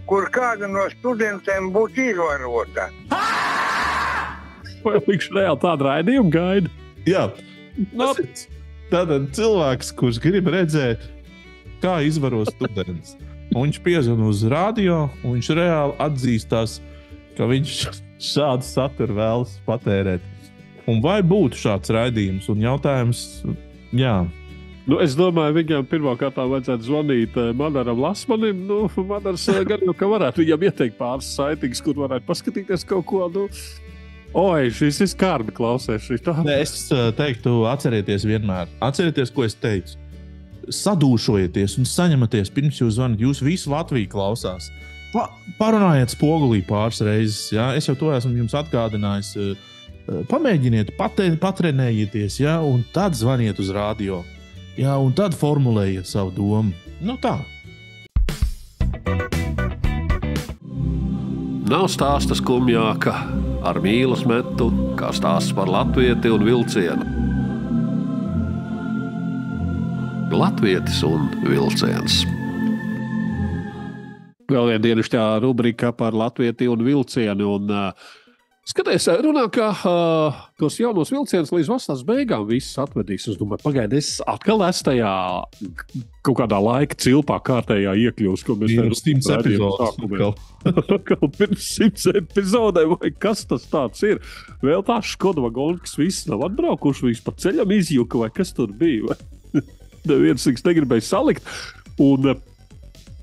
L: kur kāda no studentiem būtu izvarota?
B: Vai viņš reāli tādu raidījumu gaida?
A: Jā, no. tātad cilvēks, kurš grib redzēt, kā izvaro students. Un viņš piezvanīja uz radio, un viņš reāli atzīstās, ka viņš šādu saturu vēlas patērēt. Un vai būtu šāds raidījums? Un jautājums, jā,
B: Nu, es domāju, viņam pirmkārt vajadzētu zvanīt eh, Madaram Lasmanim. Nu, Madars eh, gan jau ka varētu viņam ieteikt pāris saitings, kur varētu paskatīties kaut ko. Nu, Oi, šis ir skarbi klausies.
A: Nē, es uh, teiktu, atcerieties vienmēr. Atcerieties, ko es teicu. Sadūšojieties un saņemieties pirms jūs zvanāt. Jūs visu Latviju klausās. Pa, parunājiet spogulī pāris reizes. Ja? Es jau to esmu jums atgādinājis. Pamēģiniet, patrenējieties, ja? un tad zvaniet uz radio. Ja? Un tad formulējiet savu domu. Nu tā.
B: Nav stāsta skumjāka ar mīlas metu, kā stāsts par latvieti un vilcienu. Latvietis un vilciens. Vēl viena dienasčā rubrika par latvieti un vilcienu. Un, uh, Skaties, runā, ka uh, tos jaunos vilcienus līdz vasaras beigām visus atvedīs. Es domāju, pagaidiet, es atkal esmu tajā kaut kādā laika cilpā, kārtējā iekļūst, ko mēs
A: epizodēm.
B: Atkal pirms simts epizodēm, vai kas tas tāds ir? Vēl tā skoda vagona, kas viss nav atbraukuši, viss pa ceļam izjuka, vai kas tur bija. Neviens viņus negribēja salikt. Un, uh,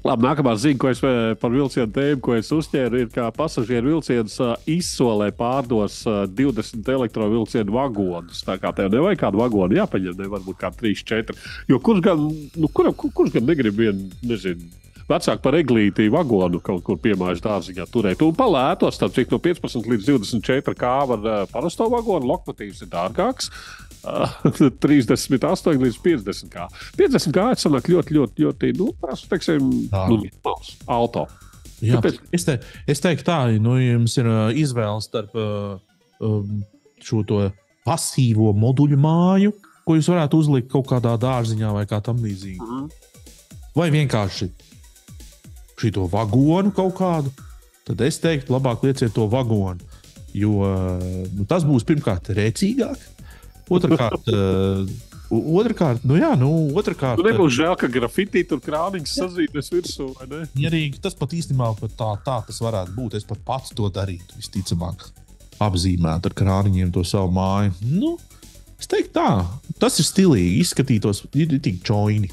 B: Labi, nākamā ziņa, ko es eh, par vilcienu tēmu, ko es uztvēru, ir, ka pasažieru vilciens uh, izsolē pārdos uh, 20 elektrovielcienu vagonus. Tā kā tev nevajag kādu vagonu jāpaņem, ne varbūt kā 3, 4. Jo kurš gan, nu, kuram, kur, kurš gan negrib vienu, nezinu. Vecāki par eglīti vagonu kaut kur piemājas dārziņā turēt. Un palētos, tad cik no 15 līdz 24 kā var parasto vagonu, lokomotīvs ir dārgāks. Uh, 38 līdz 50 kā. 50 kā ir sanāk ļoti, ļoti, ļoti, nu, tās, teiksim, nu, normāls auto.
A: Jā, es, te, es teiktu, tā, nu, jums ir uh, izvēle starp uh, šo to pasīvo moduļu māju, ko jūs varētu uzlikt kaut kādā dārziņā vai kā tam līdzīgi.
B: Mhm.
A: Vai vienkārši šo vagonu kaut kādu, tad es teiktu, labāk lieciet to vagonu. Jo nu, tas būs pirmkārt rēcīgāk, otrkārt. Uh, Otrakārt, nu jā, nu, otrkārt.
B: Nu, nebūs žēl, ka grafitī tur krāniņš sazīmēs virsū, vai ne?
A: Arī tas pat īstenībā pat tā, tā tas varētu būt. Es pat pats to darītu, visticamāk, apzīmēt ar krāniņiem to savu māju. Nu, es teiktu, tā, tas ir stilīgi, izskatītos, ir tik čoini.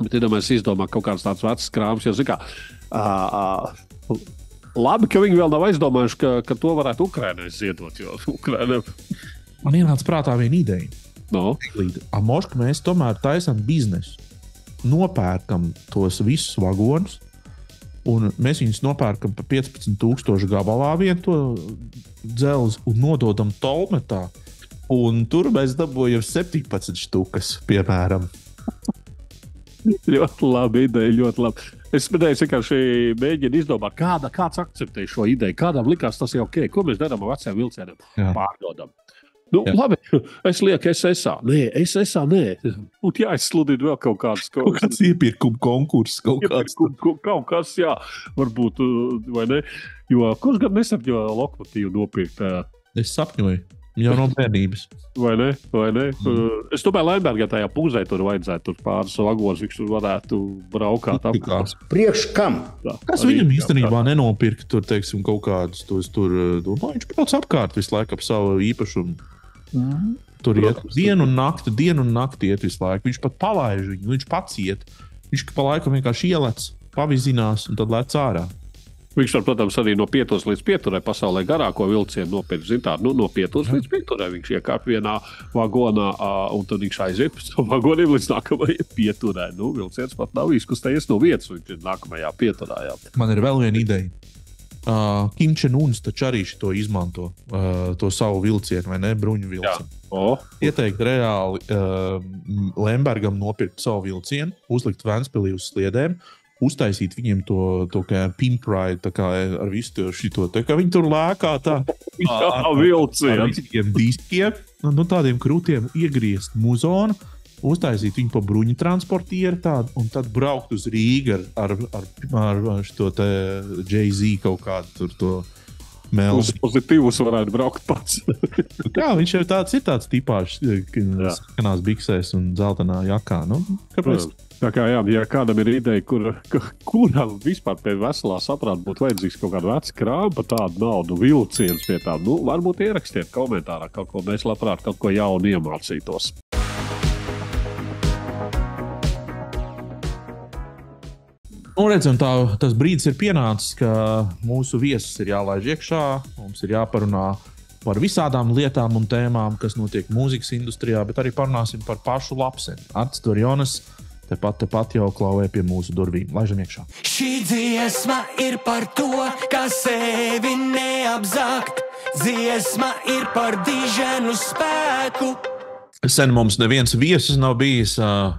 B: Bet, ja mēs izdomājam kaut kādas tādas vecas krāmas, jau zināmā mērā, uh, labi, ka viņi vēl nav aizdomājuši, ka, ka to varētu Ukraiņai ziedot. Jo Ukraiņai
A: Man ienāca prātā viena ideja.
B: No.
A: Amoška, mēs tomēr taisām biznesu. Nopērkam tos visus vagonus, un mēs viņus nopērkam par 15,000 gabalā vienu to dzelzi un nododam tolmetā. Un tur mēs dabūjam 17 štukas, piemēram.
B: ļoti labi ideja, ļoti labi. Es vienkārši mēģināt izdomāt, kāda, kāds akceptē šo ideju. Kādam likās tas jau ok, ko mēs darām ar veciem vilcieniem?
A: Jā.
B: Pārdodam. Nu, Jā. labi, es lieku SSA. Nē, SSA nē. Būtu jāizsludina vēl kaut kāds.
A: Kaut kāds iepirkuma konkurss, kaut kāds.
B: Iepirkuma, kaut, kaut kas, jā, varbūt, uh, vai ne? Jo kurš gan nesapņo lokomotīvu nopirkt? ā?
A: Es sapņoju, jau no bērnības.
B: Vai ne? Vai ne? Mm. Es domāju, Lembergā tajā pūzē tur vajadzētu tur pāris vagonos, viņš tur varētu braukāt apkārt.
F: Priekš kam?
B: Tā,
A: Kas viņam īstenībā nenopirka tur, teiksim, kaut kādus tos tur, nu, viņš brauc apkārt visu laiku ap savu īpašumu. Tur iet dienu un nakti, dienu un nakti iet visu laiku. Viņš pat palaiž viņu, viņš pats iet. Viņš pa laikam vienkārši ielec, pavizinās un tad lec ārā.
B: Viņš var, protams, arī no pieturas līdz pieturai pasaulē garāko vilcienu nopirkt. Zin, tā, nu, no pieturas līdz pieturai viņš iekāp vienā vagonā, un tad viņš aiziet pēc tam vagoniem līdz nākamajai pieturai. Nu, vilciens pat nav izkustējies no vietas, viņš ir nākamajā pieturā. Jā.
A: Man ir vēl viena ideja. Uh, Kimčēns taču arī to izmanto, uh, to savu vilcienu, vai ne? Bruņu vilcienu.
B: O,
A: Ieteikt reāli uh, Lembergam nopirkt savu vilcienu, uzlikt Vēnspīlī uz sliedēm uztaisīt viņiem to, to kā pinpride, tā kā ar visu to šito, tā kā viņi tur lēkā tā.
B: Jā,
A: ar
B: vilciens.
A: visiem diskiem, nu, nu, tādiem krūtiem iegriezt muzonu. Uztaisīt viņu pa bruņu transportieru tādu, un tad braukt uz Rīgā ar, ar, ar, ar šo te Jay-Z kaut kādu tur to
B: Uz
A: melnu.
B: pozitīvus varētu braukt pats.
A: Jā, viņš jau tāds ir tāds tipāžs, kas skanās biksēs un zeltainā jakā. Nu, kāpēc?
B: Tā kā jā, ja kādam ir ideja, kur, kuram vispār pie veselā saprāta būtu vajadzīgs kaut kāda veca krāpa tādu naudu, vilciens pie tā, nu, varbūt ierakstiet komentārā kaut ko. Mēs labprāt kaut ko jaunu iemācītos.
A: Nu, redzam, tā, tas brīdis ir pienācis, ka mūsu viesus ir jālaiž iekšā. Mums ir jāparunā par visādām lietām un tēmām, kas notiek mūzikas industrijā, bet arī parunāsim par pašu lapseni. Arts Torjonas tepat, tepat jau klauvē pie mūsu durvīm. Laižam iekšā.
M: Šī dziesma ir par to, kā sevi neapzakt. Dziesma ir par diženu spēku.
A: Sen mums neviens viesis nav bijis. ā,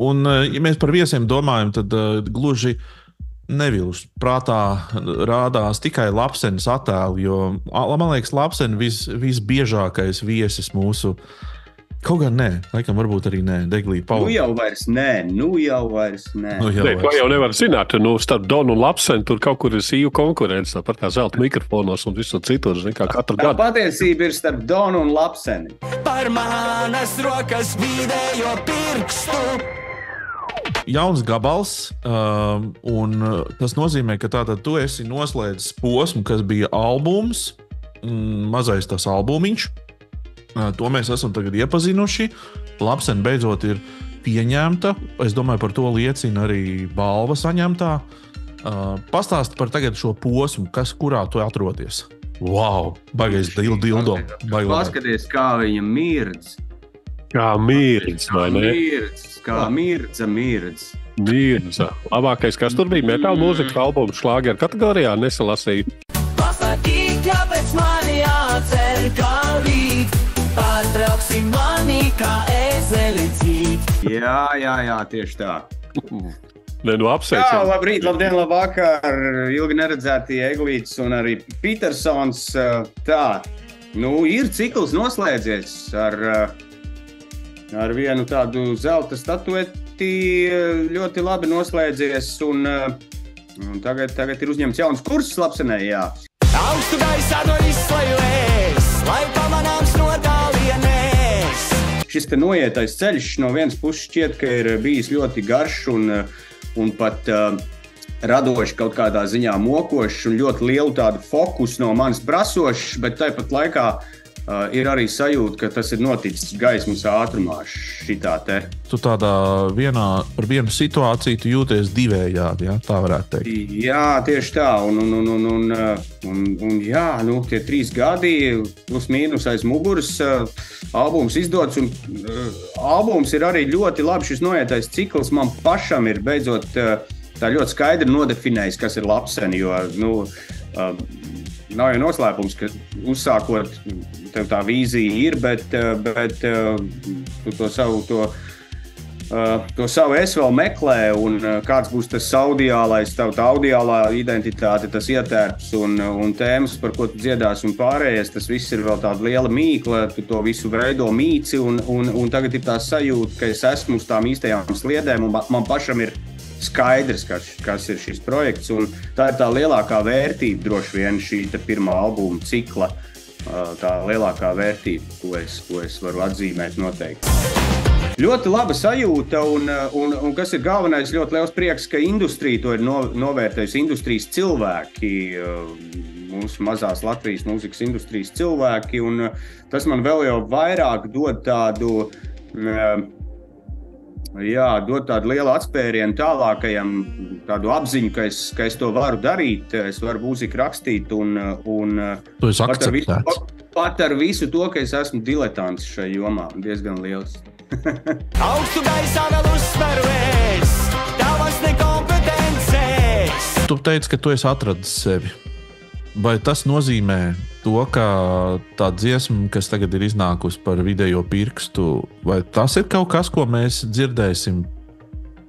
A: Un, ā, ja mēs par viesiem domājam, tad ā, gluži nevilš. Prātā rādās tikai lapsenes attēli, jo man liekas, lapsena vis, visbiežākais viesis mūsu. Kaut gan nē, laikam, varbūt arī nē, Deglī,
N: Nu
A: Pauli.
N: jau vairs nē, nu jau vairs nē.
A: Nu jau
B: Nē, to jau nevar zināt. Nu, starp Donu un Lapsenu tur kaut kur ir sīva konkurence. Tāpat kā zelta mikrofonos un visur citur. zini, kā Katru gadu.
N: patiesība ir starp Donu un Lapseni.
M: Par manas rokas vidējo pirkstu.
A: jauns gabals, um, un uh, tas nozīmē, ka tātad tu esi noslēdzis posmu, kas bija albums, mm, mazais tas albumiņš. Uh, to mēs esam tagad iepazinuši. Lapsen beidzot ir pieņemta. Es domāju, par to liecina arī balva saņemtā. Uh, Pastāsti par tagad šo posmu, kas kurā tu atrodies. Wow, baigais dil- dildo.
N: Paskaties, kā viņa mirdz.
B: Kā mīlīgs, vai ne?
N: Mirdz, kā mirdza, mirdz.
B: Mīlīgs. Labākais, kas tur bija metāla mūzikas albums šlāgeru kategorijā, nesalasīja.
M: Pasakiet, kāpēc man jācer kā rīt. Pārtrauksim mani kā ezeli dzīt.
N: Jā, jā, jā, tieši tā.
B: Ne, nu
N: Jā,
B: apsveicam.
N: labrīt, labdien, labvakar. Ilgi neredzētie Eglīts un arī Petersons. Tā, nu, ir cikls noslēdzies ar, ar vienu tādu zelta statueti. Ļoti labi noslēdzies. Un, un tagad, tagad ir uzņemts jauns kurs Lapsenē. Jā.
M: Augstu gaisā no izslēgts, lai pamanāms no tālienes.
N: šis noietais ceļš no vienas puses šķiet, ka ir bijis ļoti garš un, un pat uh, radoši kaut kādā ziņā mokošs un ļoti lielu tādu fokusu no manis prasošs, bet tāpat laikā uh, ir arī sajūta, ka tas ir noticis gaismas ātrumā. Šitā te.
A: Tu tādā vienā, ar vienu situāciju tu jūties divējādi, ja? tā varētu teikt.
N: Jā, tieši tā. Un, un, un, un, un, uh, un, un jā, nu, tie trīs gadi, plus mīnus aiz muguras, uh, albums izdots. Un, uh, albums ir arī ļoti labi. Šis noietais cikls man pašam ir beidzot uh, tā ļoti skaidri nodefinējis, kas ir lapseni. Jo, nu, uh, Nav jau noslēpums, ka uzsākot, tev tā vīzija ir, bet, uh, bet uh, tu to savu to Uh, to savu es vēl meklēju, un kāds būs tas audiālais, tā, audiālā identitāte, tas ietērps un, un tēmas, par ko tu dziedāsi, un pārējais. Tas viss ir vēl tāda liela mīkla, tu to visu veido mīci, un, un, un tagad ir tā sajūta, ka es esmu uz tām īstajām sliedēm, un ma- man pašam ir skaidrs, kas, kas ir šis projekts. Tā ir tā lielākā vērtība, droši vien, šī pirmā albuma cikla. uh, Tā lielākā vērtība, ko es, ko es varu atzīmēt noteikti. Ļoti laba sajūta, un, un, un kas ir galvenais, ļoti liels prieks, ka industrija to ir no, novērtējusi. Industrijas cilvēki, mūsu mazās Latvijas mūzikas industrijas cilvēki, un tas man vēl jau vairāk dod tādu. mm, Jā, dod tādu lielu atspērienu tālākajam, tādu apziņu, ka es, ka es to varu darīt. Es varu mūziku rakstīt, un, un pat ar, visu,
A: akceptēts.
N: pat ar visu to, ka es esmu diletants šajā jomā, diezgan liels.
M: Augstu gaisā vēl uzsveroties, tavas nekompetences.
A: Tu teici, ka tu esi atradzis sevi. Vai tas nozīmē to, ka tā dziesma, kas tagad ir iznākusi par video pirkstu, vai tas ir kaut kas, ko mēs dzirdēsim?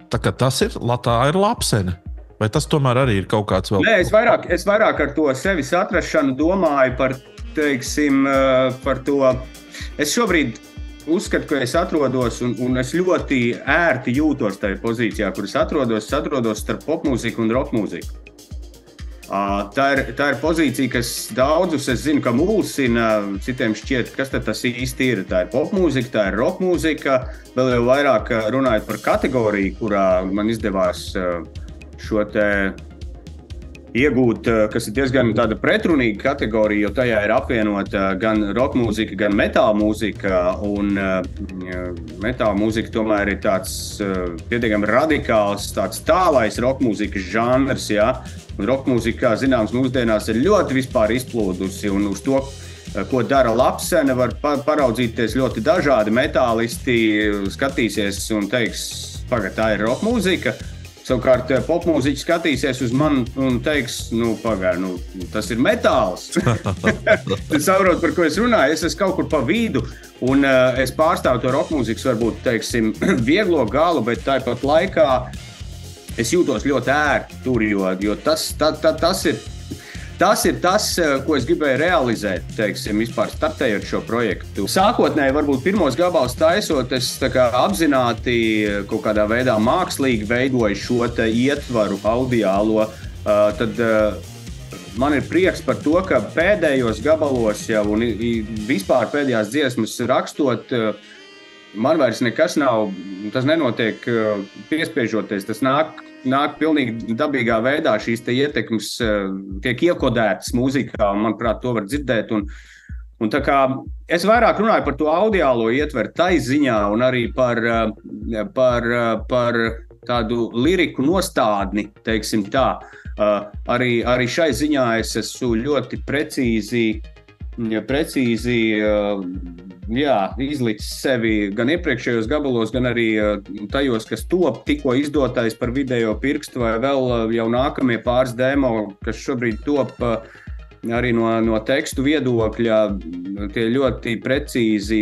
A: Tā tas ir, tā ir lapsene.
O: Vai tas tomēr arī ir kaut kāds vēl?
N: Nē, es vairāk, es vairāk ar to sevis atrašanu domāju par, teiksim, eh, par to. Es šobrīd uzskatu, ka es atrodos un, un es ļoti ērti jūtos tajā pozīcijā, kur es atrodos. Es atrodos starp popmūziku un rockmūziku. Ā, Tā ir, tā ir pozīcija, kas daudzus, es zinu, ka mulsina. Citiem šķiet, kas tas īsti ir. Tā ir popmūzika, tā ir rockmūzika. Vēl jau vairāk runājot par kategoriju, kurā man izdevās šo te iegūt, eh, kas ir diezgan pretrunīga kategorija, jo tajā ir apvienota gan roka mūzika, gan metāla mūzika. Un eh, metāla mūzika tomēr ir tāds eh, pietiekami radikāls, tāds tālais roka mūzikas žanrs. Ja? Roka mūzika, kā zināms, mūsdienās ir ļoti izplūdusi un uz to. Ko dara Lapsene, var pa paraudzīties ļoti dažādi metālisti, skatīsies un teiks, pagaidi, tā ir roka mūzika. Savukārt, eh, popmūziķis skatīsies uz mani un teiks, nu, pagaidi, nu, tas ir metāls. Jūs saprotat, par ko es runāju? Es esmu kaut kur pa vidu, un uh, es pārstāvu to roka mūzikas, varbūt teiksim, vieglo galu, bet tāpat laikā es jūtos ļoti ērti tur, jo, jo tas, tā, tā, tas ir. Tas ir tas, eh, ko es gribēju realizēt, teiksim, vispār startējot šo projektu. Sākotnēji, varbūt pirmos gabalus taisot, es kā apzināti eh, kaut kādā veidā mākslīgi veidoju šo ietvaru audiālo. Uh, tad man ir prieks par to, ka pēdējos gabalos jau un vispār pēdējās dziesmas rakstot. Man vairs nekas nav, tas nenotiek piespiežoties. Tas nāk, nāk pilnīgi dabīgā veidā. Šīs te ietekmes uh, tiek iekodētas mūzikā, un, manuprāt, to var dzirdēt. Un, un kā es vairāk runāju par to audiālo ietveru, tai ziņā, un arī par, uh, par, uh, par tādu liriku nostādni, teiksim tā. Arī, arī šai ziņā es esmu ļoti precīzi precīzi jā, izlicis sevi gan iepriekšējos gabalos, gan arī uh, tajos, kas top tikko izdotais par video pirkstu, vai vēl uh, jau nākamie pāris demo, kas šobrīd top. uh, Arī no, no tekstu viedokļa tie ļoti precīzi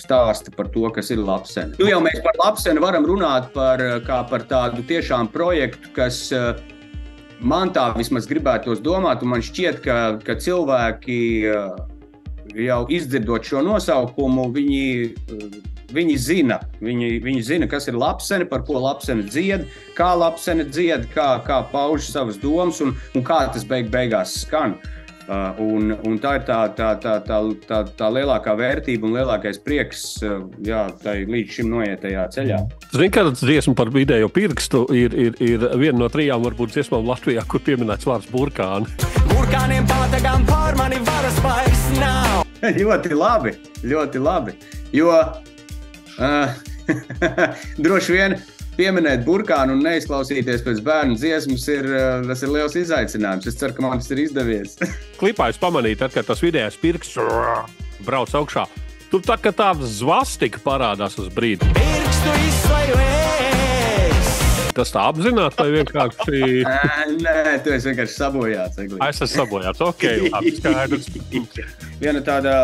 N: stāsta par to, kas ir lapsene. Nu, jau mēs par lapseni varam runāt par, par tādu tiešām projektu, kas man tā vismaz gribētos domāt, un man šķiet, ka, ka cilvēki jau izdzirdot šo nosaukumu, viņi, uh, viņi zina, viņi, viņi zina, kas ir lapsene, par ko lapsene dzied, kā lapsene dzied, kā, kā pauž savas domas un, un kā tas beig beigās skan. Uh, un, un tā ir tā, tā, tā, tā, tā, tā lielākā vērtība un lielākais prieks uh, jā, tai līdz šim noietajā ceļā.
B: Zini, ka dziesma par video pirkstu ir, ir, ir viena no trijām, varbūt, dziesmām Latvijā, kur pieminēts vārds burkāni.
M: Burkāniem pātagām pār mani varas vairs nav.
N: ļoti labi, ļoti labi. Jo uh, droši vien pieminēt burkānu un neizklausīties pēc bērnu dziesmas ir, uh, tas ir liels izaicinājums. Es ceru, ka man tas ir izdevies.
B: Klipā es pamanīju, tad, kad tas vidējais pirksts brauc augšā. Tur tā kā tāda zvastika parādās uz brīdi.
M: Pirkstu es.
B: Tas tā apzināti vai vienkārši.
N: Nē, tu esi vienkārši sabojāts. Eglīt.
B: Es esmu sabojāts. Ok, labi, skaidrs.
N: Viena tāda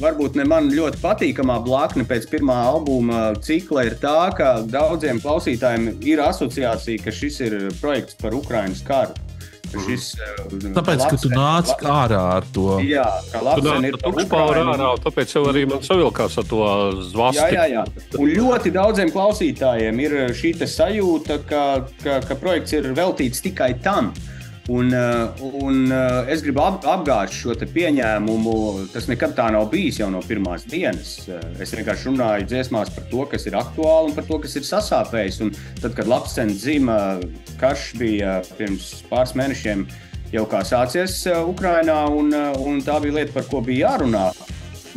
N: varbūt ne man ļoti patīkamā blakne pēc pirmā albuma cikla ir tā, ka daudziem klausītājiem ir asociācija, ka šis ir projekts par Ukraiņas karu. Ka Šis, eh,
O: Tāpēc, ka tu nāc ārā ar to.
N: Jā,
B: un tāpēc jau arī man savilkās ar to
N: Jā,
B: zvastiku.
N: jā, jā. Un ļoti daudziem klausītājiem ir šī te sajūta, ka, ka, ka projekts ir veltīts tikai tam. Uh, un uh, es gribu ap, apgāzt šo pieņēmumu. Tas nekad tā nav bijis jau no pirmās dienas. Uh, Es vienkārši runāju dziesmās par to, kas ir aktuāli un par to, kas ir sasāpējis. Un tad, kad Lapsens dzima, karš bija pirms pāris mēnešiem jau kā sācies uh, Ukrainā, un, uh, un tā bija lieta, par ko bija jārunā.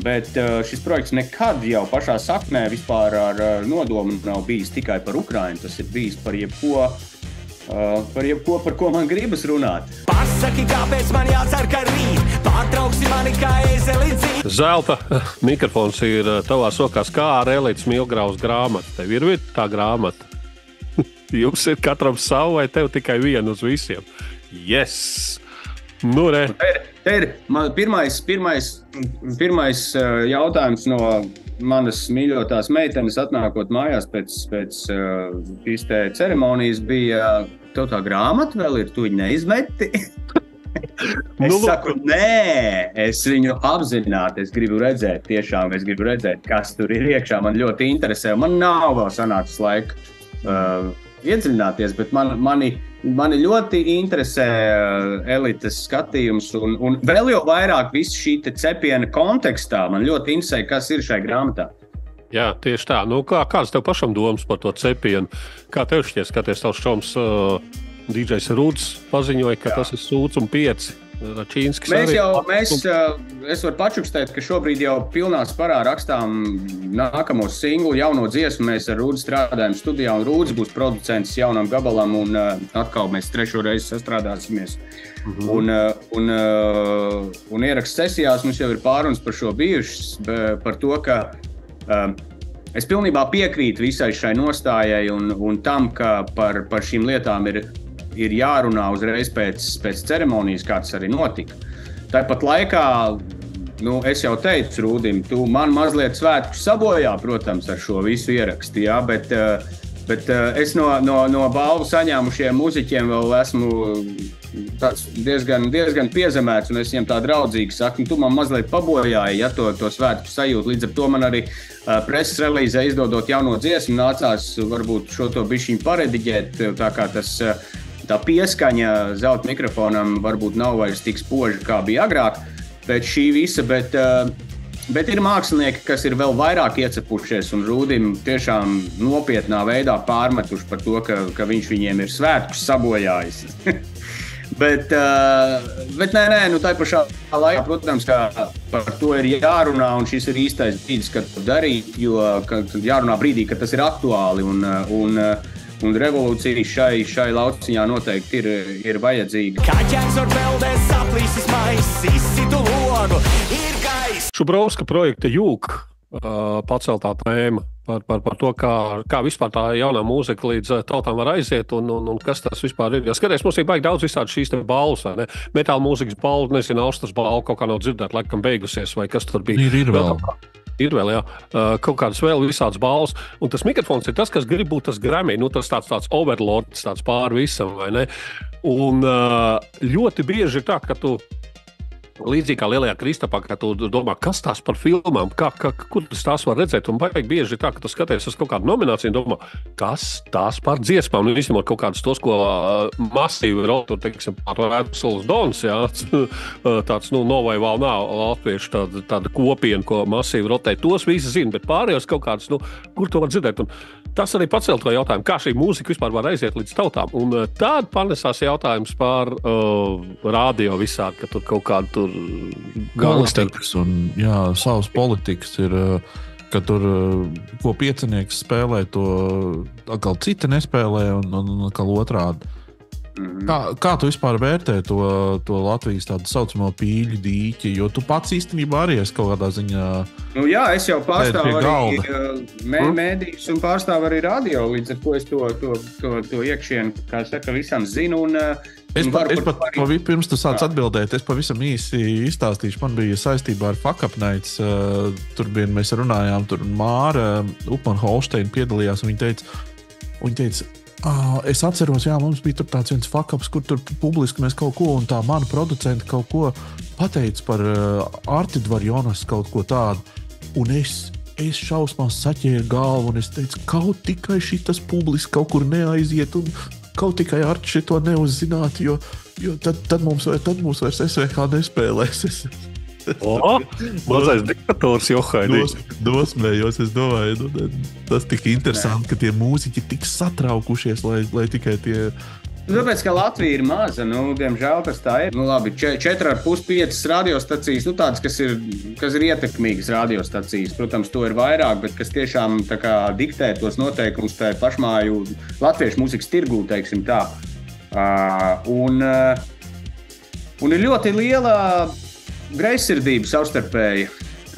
N: Bet uh, šis projekts nekad jau pašā saknē vispār ar uh, nodomu nav bijis tikai par Ukrajinu. Tas ir bijis par jebko, uh, par jebko, par ko man gribas runāt.
M: Pasaki, kāpēc man jācer, ka rīt pārtrauksi mani kā ezeli dzīvi.
B: Zelta mikrofons ir uh, tavā rokās, kā ar Elītes Milgraus grāmatu. Tev ir vieta tā grāmata. Jums ir katram savu, vai tev tikai viena uz visiem? Yes! Nu, re.
N: Te ir, te ir man pirmais, pirmais, pirmais jautājums no manas mīļotās meitenes atnākot mājās pēc, pēc uh, šīs te ceremonijas, bija tev tā grāmata vēl ir, tu viņu neizmeti. Es
B: Nu,
N: saku, nē, es viņu apzināti es gribu redzēt. Tiešām es gribu redzēt, kas tur ir iekšā. Man ļoti interesē. Man nav vēl sanācis laika uh, iedziļināties, bet man, mani, mani ļoti interesē uh, elites skatījums. Un, un vēl jau vairāk visu šī cepiena kontekstā man ļoti interesē, kas ir šajā grāmatā.
B: Jā, tieši tā. Nu, kā, kāds tev pašam domas par to cepienu? Kā tev šķiet, skaties, tavs šoms uh, DJs Rūds paziņoja, ka Jā. tas ir sūds un pieci. Račīnskis
N: Mēs jau, mēs, uh, es varu pačukstēt, ka šobrīd jau pilnā sparā rakstām nākamo singlu, jauno dziesmu. Mēs ar Rūdu strādājam studijā, un Rūds būs producents jaunam gabalam, un uh, atkal mēs trešo reizi sastrādāsimies. Mhm. Un, uh, un, uh, un ierakstu sesijās mums jau ir pārunas par šo bijušas, par to, ka uh, es pilnībā piekrītu visai šai nostājai un, un tam, ka par, par šīm lietām ir, ir jārunā uzreiz pēc, pēc ceremonijas, kā tas arī notika. Tāpat laikā, nu, es jau teicu, Rūdim, tu man mazliet svētku sabojā, protams, ar šo visu ierakstu, jā, bet, eh, bet eh, es no, no, no balvu saņēmušiem muzeķiem vēl esmu tāds diezgan, diezgan piezemēts, un es viņiem tā draudzīgi saku, nu, tu man mazliet pabojāji, ja to, to svētku sajūtu. Līdz ar to man arī uh, preses relīzē izdodot jauno dziesmu, nācās varbūt šo to bišķiņu parediģēt, tā kā tas. Uh, Tā pieskaņa zelta mikrofonam varbūt nav vairs tik spoža, kā bija agrāk pēc šī visa, bet, uh, bet ir mākslinieki, kas ir vēl vairāk iecepušies un Rūdim tiešām nopietnā veidā pārmetuši par to, ka, ka viņš viņiem ir svētkus sabojājis. Bet, uh, bet nē, nē, nu tā pašā laikā, protams, ka par to ir jārunā, un šis ir īstais brīdis, kad to darīt. Jo kad jārunā brīdī, kad tas ir aktuāli, un, uh, un, uh, un revolūcija šai, šai lauciņā noteikti ir, ir vajadzīga.
M: Kaķēns ar peldēs saplīsis maisis, izsitu logu.
B: Šubrauska projekta jūka paceltā tēma par, par, par to, kā, kā vispār tā jaunā mūzika līdz uh, tautām var aiziet un, un, un kas tas vispār ir. Ja skaties, mums ir baigi daudz visādi šīs balvas, vai ne? Metāla mūzikas balva, nezinu, Austras balva kaut kā nav dzirdēta, laikam beigusies, vai kas tur bija.
A: Ir, ir vēl.
B: Ir vēl, jā, uh, kaut kādas vēl visādas balvas. Un tas mikrofons ir tas, kas grib būt tas grammy, nu, tas tāds, tāds overlords, tāds pāri visam, vai ne? Un uh, ļoti bieži ir tā, ka tu Līdzīgi kā Lielajā Kristapā, kad tu domā, kas tās par filmām, kā, kā, kur tās var redzēt. Un baigi bieži tā, ka tu skaties uz kaut kādu nomināciju un domā, kas tās par dziesmām. Nu, izņemot kaut kādus tos, ko uh, masīvi ir tur, teiksim, Vēstures Dons, jā, tāds, nu, no vai vēl nav latviešu tāda, tāda kopiena, ko masīvi rotē. Tos visi zina, bet pārējos kaut kādus, nu, kur to var dzirdēt. Un tas arī pacēla to jautājumu, kā šī mūzika vispār var aiziet līdz tautām. Un uh, tad panesās jautājums par uh, radio visādi, ka tur kaut kāda tur galvenais
A: politikas un jā, savas politikas ir. uh, Ka tur uh, ko piecinieks spēlē, to atkal citi nespēlē, un, un, un atkal otrādi. Kā, kā tu vispār vērtē to, to Latvijas tā saucamo pīļu dīķi? Jo tu pats īstenībā arī esi kaut kādā ziņā.
N: Nu, jā, es jau pārstāvu arī uh, mē, mēdījus un pārstāvu arī radio. Līdz ar to es to, to, to, to iekšienu, kā saka, visam zinu. Un, uh,
A: Es
N: varu
A: es pat pavi- pirms tu sāc atbildēt, es pavisam īsi izstāstīšu. Man bija saistībā ar Fakapnaits. Uh, tur bija mēs runājām, tur Māra Upmana Holsteina piedalījās. un Viņa teica, viņa teica ah, es atceros, jā, mums bija tāds viens fakaps, kur tur publiski mēs kaut ko, un tā mana producenta kaut ko pateica par uh, Artidvarjonas kaut ko tādu. Un es es šausmās saķēru galvu, un es teicu, kaut tikai šis publiski kaut kur neaiziet, un kaut tikai ar šo neuzzināt, jo, jo tad, tad, mums, tad mums vairs SVH nespēlēs.
B: Mazais diktators Johaidis.
A: Dos, dosmējos, es domāju, nu, tas tik interesanti, ka tie mūziķi tik satraukušies, lai, lai tikai tie
N: Tāpēc, ka Latvija ir maza, nu, diemžēl tas tā ir. Nu, labi, 4,5 radiostacijas, nu, tādas, kas ir, kas ir ietekmīgas radiostacijas. Protams, to ir vairāk, bet kas tiešām kā, diktē tos noteikumus tajā pašmāju latviešu mūzikas tirgū, teiksim tā. Uh, un, uh, un ir ļoti liela greizsirdība savstarpēji.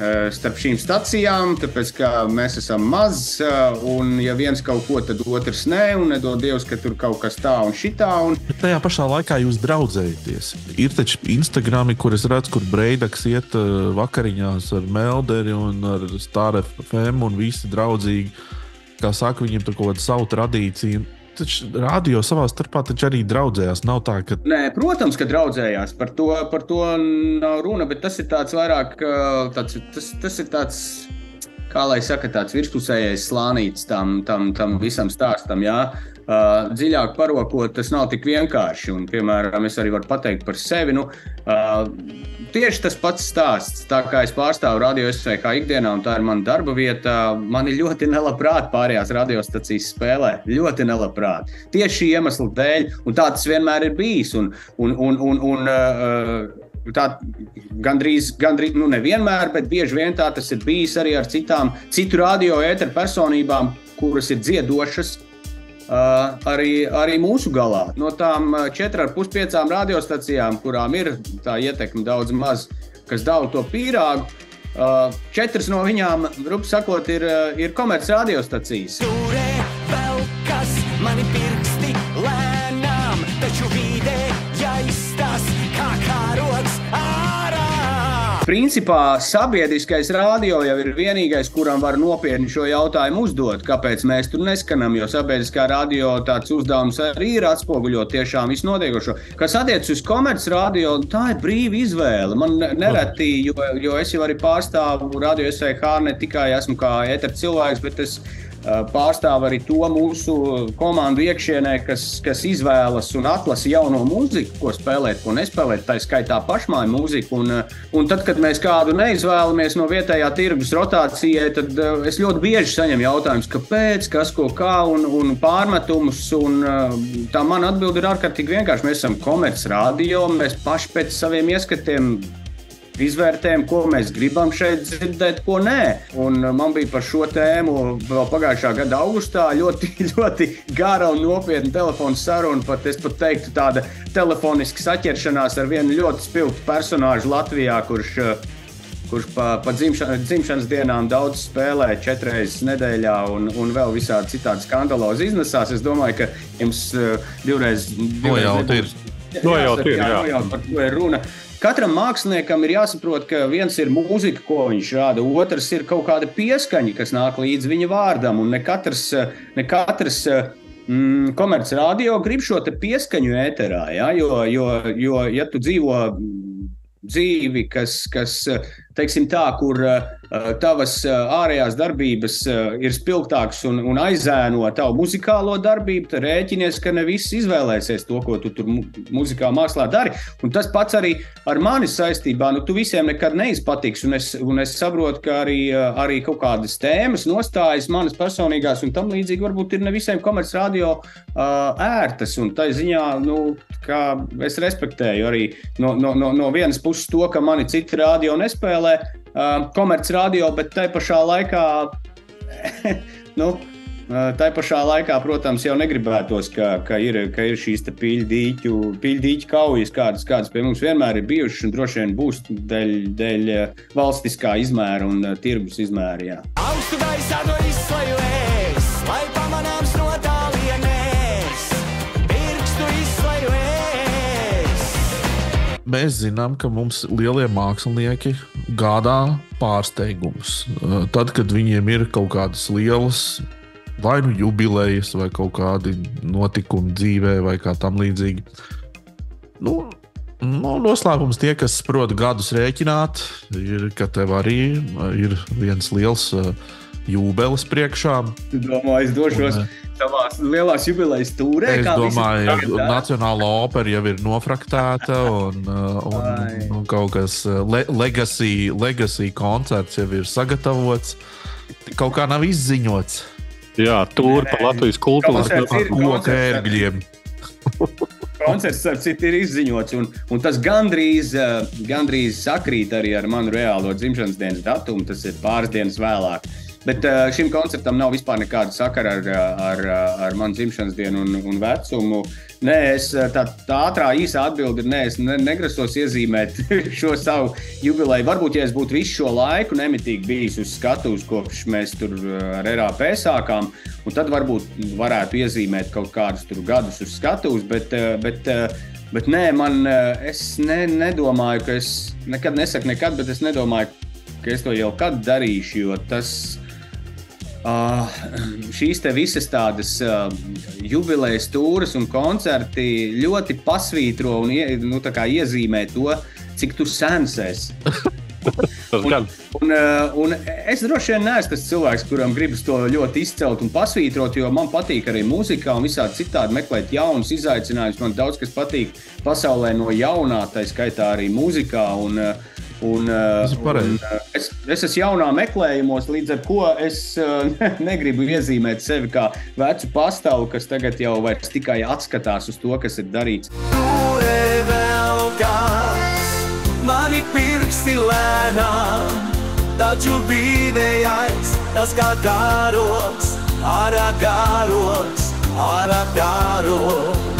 N: Eh, starp šīm stacijām, tāpēc ka mēs esam maz, eh, un ja viens kaut ko, tad otrs nē, un nedod Dievs, ka tur kaut kas tā un šitā. Un...
A: Bet tajā pašā laikā jūs draudzējaties. Ir taču Instagrami, kur es redzu, kur Breidaks iet uh, vakariņās ar Melderi un ar Star FM un visi draudzīgi. Kā saka, viņiem tur kaut kāda savu tradīciju. Taču radio savā starpā taču arī draudzējās. Nav tā, ka
N: Nē, protams, ka draudzējās. Par to, par to nav runa, bet tas ir tāds vairāk, ā, tāds, tas, tas ir tāds, kā lai saka, tāds virspusējais slānītis tam, tam, tam visam stāstam. Jā. Uh, dziļāk parokot, tas nav tik vienkārši. Un, piemēram, es arī varu pateikt par sevi. Nu, uh, tieši tas pats stāsts. Tā kā es pārstāvu radio SVH ikdienā, un tā ir mana darba vieta, man ir ļoti nelabprāt pārējās radiostacijas spēlē. Ļoti nelabprāt. Tieši šī iemesla dēļ, un tā tas vienmēr ir bijis. Un, un, un, un, un, uh, Tā gandrīz, gandrīz, nu nevienmēr, bet bieži vien tā tas ir bijis arī ar citām, citu radio ēteru personībām, kuras ir dziedošas, Uh, arī, arī mūsu galā. No tām 4,5 radiostacijām, kurām ir tā ietekme daudz maz, kas dala to pīrāgu, uh, četras no viņām, grubi sakot, ir, ir komerciālās radiostacijas.
M: Turē vēl kas mani pirksti lēnām,
N: Principā sabiedriskais rādio jau ir vienīgais, kuram var nopietni šo jautājumu uzdot. Kāpēc mēs tur neskanam? Jo sabiedriskā radio tāds uzdevums arī ir atspoguļot tiešām visu notiekošo. Kas attiecas uz komercradio, tā ir brīva izvēle. Man nereti, jo, jo es jau arī pārstāvu radio SVH, ne tikai esmu kā ēteru cilvēks, bet es uh, pārstāvu arī to mūsu komandu iekšienē, kas, kas izvēlas un atlasa jauno mūziku, ko spēlēt, ko nespēlēt. Tā skaitā pašmāju mūziku. Un, uh, un tad, kad mēs kādu neizvēlamies no vietējā tirgus rotācijai, tad uh, es ļoti bieži saņemu jautājumus, kāpēc, kas, ko, kā, un, un pārmetumus. Un, tā mana atbilde ir ārkārtīgi vienkārša. Mēs esam komercradio, mēs paši pēc saviem ieskatiem izvērtējam, ko mēs gribam šeit dzirdēt, ko nē. Un uh, man bija par šo tēmu vēl pagājušā gada augustā ļoti, ļoti gara un nopietna telefona saruna. Pat es pat teiktu, tāda telefoniska saķeršanās ar vienu ļoti spilgtu personāžu Latvijā, kurš uh, kurš pa, pa dzimšana, dzimšanas dienām daudz spēlē, četras reizes nedēļā, un, un vēl visādi citādi skandalozi iznesās. Es domāju, ka jums uh, divreiz, divreiz
A: Nojaut ir.
N: nebūs-
B: Nojaut ir,
N: jā,
B: jā.
N: nojaut par to ir runa. Katram māksliniekam ir jāsaprot, ka viens ir mūzika, ko viņš rada, otrs ir kaut kāda pieskaņa, kas nāk līdz viņa vārdam. Ne katrs, ne katrs mm, komercradio grib šo pieskaņu ēterā. Ja? Jo, jo, jo, ja tu dzīvo dzīvi, kas, kas teiksim tā, kur uh, tavas uh, ārējās darbības uh, ir spilgtākas un, un aizēno tavu muzikālo darbību, tad rēķinies, ka ne viss izvēlēsies to, ko tu tur mu muzikā mākslā dari. Un tas pats arī ar mani saistībā. Nu, tu visiem nekad neizpatiks, un es, un es saprotu, ka arī, arī kaut kādas tēmas, nostājas manas personīgās un tam līdzīgi varbūt ir ne visiem komercradio uh, ērtas. Un tā ziņā, nu, kā es respektēju arī no, no, no, no vienas puses to, ka mani citi radio nespēlē komercradio, bet tai pašā laikā, nu, uh, tai pašā laikā, protams, jau negribētos, ka, ka, ir, ka ir šīs pīļdīķu, pīļdīķu kaujas, kādas, kādas pie mums vienmēr ir bijušas un droši vien būs dēļ, dēļ uh, valstiskā izmēra un uh, tirgus izmēra. Jā.
A: Mēs zinām, ka mums lielie mākslinieki gādā pārsteigumus. Tad, kad viņiem ir kaut kādas lielas, vai nu jubilejas, vai kaut kādi notikumi dzīvē, vai kā tam līdzīgi. Nu, nu, noslēpums tie, kas prot gadus rēķināt, ir, ka tev arī ir viens liels uh, jūbeles priekšā.
N: Tu domā, es došos
A: Un,
N: savā lielās jubilejas stūrē.
A: Es domāju, ka
N: dara?
A: Nacionālā opera jau ir nofraktēta, un, uh, un, un, un kaut kas uh, le, legacy, legacy koncerts jau ir sagatavots. Kaut kā nav izziņots
B: Jā, tur pa Latvijas kultūras
N: Koncerts ir,
A: par
N: koncerts ir.
A: ērgļiem.
N: Koncerts, starp citu, ir izziņots, un, un tas gandrīz, eh, gandrīz sakrīt arī ar manu reālo dzimšanas dienas datumu. Tas ir pāris dienas vēlāk. Bet uh, šim koncertam nav vispār nekāda sakara ar, ar, ar manu dzimšanas dienu un, un vecumu. Nē, es tā, tā ātrā īsā atbilde ir, nē, es ne, negrasos iezīmēt šo savu jubileju. Varbūt, ja es būtu visu šo laiku nemitīgi bijis uz skatuves, kopš mēs tur ar RAP sākām, tad varbūt varētu iezīmēt kaut kādus gadus uz skatuves, bet, eh, bet, eh, bet nē, man, eh, es ne, nedomāju, ka es nekad nesaku nekad, bet es nedomāju, ka es to jau kad darīšu, jo tas Uh, šīs visas tādas uh, jubilejas stūres un koncerti ļoti pasvītro un ie, nu, iezīmē to, cik tu sens esi. un, un, uh, un es droši vien neesmu tas cilvēks, kuram gribas to ļoti izcelt un pasvītrot, jo man patīk arī mūzikā un visādi citādi meklēt jaunus izaicinājumus. Man daudz kas patīk pasaulē no jaunā, tā skaitā arī mūzikā. Un, uh, Un, uh, un, uh, es, es esmu jaunā meklējumos, līdz ar to es uh, negribu iezīmēt sevi kā vecu pastāvu, kas tagad jau tikai atskatās uz to, kas ir darīts.
M: Vēl kāds, mani pirksti lēnām, taču vidējais tas kā karoks, ārā karoks, ārā karoks.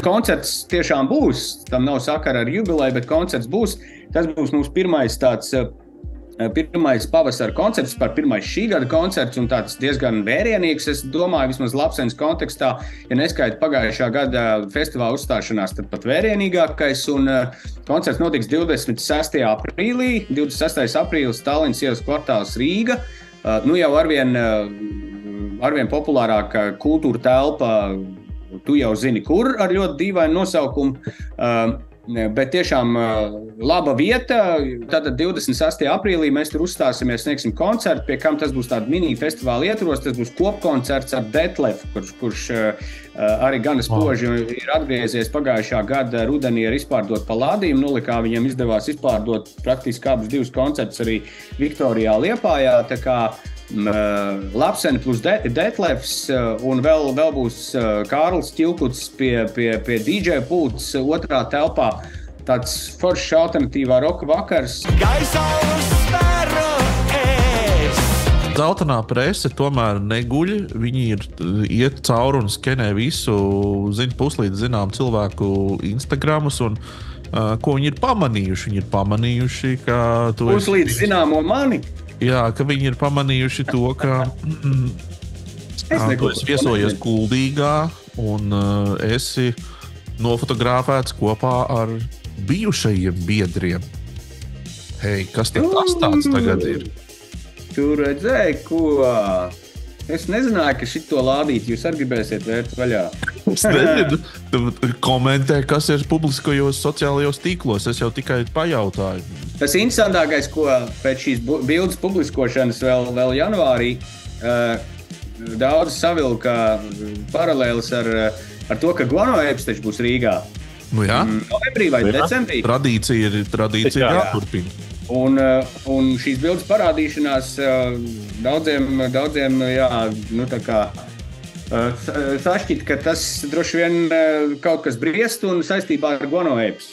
N: Koncerts tiešām būs. Tam nav sakara ar jubileju, bet koncerts būs. Tas būs mūsu pirmais tāds. Pirmais pavasara koncerts, par pirmais šī gada koncerts, un tāds diezgan vērienīgs. Es domāju, vismaz Latvijas kontekstā, ja neskaita pagājušā gada festivāla uzstāšanās, tad pat vērienīgākais. Un, uh, koncerts notiks 26. aprīlī, 26. aprīlis Tallinas ielas kvartāls Rīga. Uh, nu jau arvien, arvien populārāka kultūra telpa tu jau zini, kur ar ļoti dīvainu nosaukumu. Uh, Bet tiešām uh, laba vieta. Tātad 26. aprīlī mēs tur uzstāsimies, sniegsim koncertu, pie kam tas būs tāds mini-festivāla ietvaros. Tas būs kopkoncerts ar Detlefu, kurš, kurš uh, arī gan spoži ir atgriezies pagājušā gada rudenī ar izpārdot palādījumu. Nulikā viņam izdevās izpārdot praktiski abus divus koncertus arī Viktorijā Liepājā. Lapsena plus Detlefs, un vēl, vēl būs Kārlis Čilkuts pie, pie, pie DJ pults otrā telpā. Tāds foršs alternatīvā roka vakars.
M: Gaisā uzsver
O: Zeltainā prese tomēr neguļ. Viņi ir iet cauri un skenē visu, zina, puslīdz zinām cilvēku Instagramus. Un, uh, ko viņi ir pamanījuši? Viņi ir pamanījuši, ka tu
N: puslīdz esi... zināmo mani.
O: Jā, ka viņi ir pamanījuši to, ka mm, tu esi viesojies Kuldīgā un uh, esi nofotografēts kopā ar bijušajiem biedriem. Hei, kas tas tāds tagad ir?
N: Tur redzēji, ko. Es nezināju, ka šito lādīti jūs arī gribēsiet vērt vaļā.
O: es nezinu, komentē, kas ir publiskajos sociālajos tīklos. Es jau tikai pajautāju.
N: Tas interesantākais, ko pēc šīs bildes publiskošanas vēl, vēl janvārī uh, daudz savilka paralēlis ar, ar to, ka Guanoēps taču būs Rīgā.
O: Nu jā,
N: novembrī vai
O: jā.
N: decembrī.
O: Tradīcija ir tradīcija
N: Jā, jā.
O: jāturpina.
N: Un, uh, un šīs bildes parādīšanās uh, daudziem, daudziem jā, nu, kā, uh, sa- sašķita, ka tas droši vien kaut kas briest un saistībā ar gonoēpes.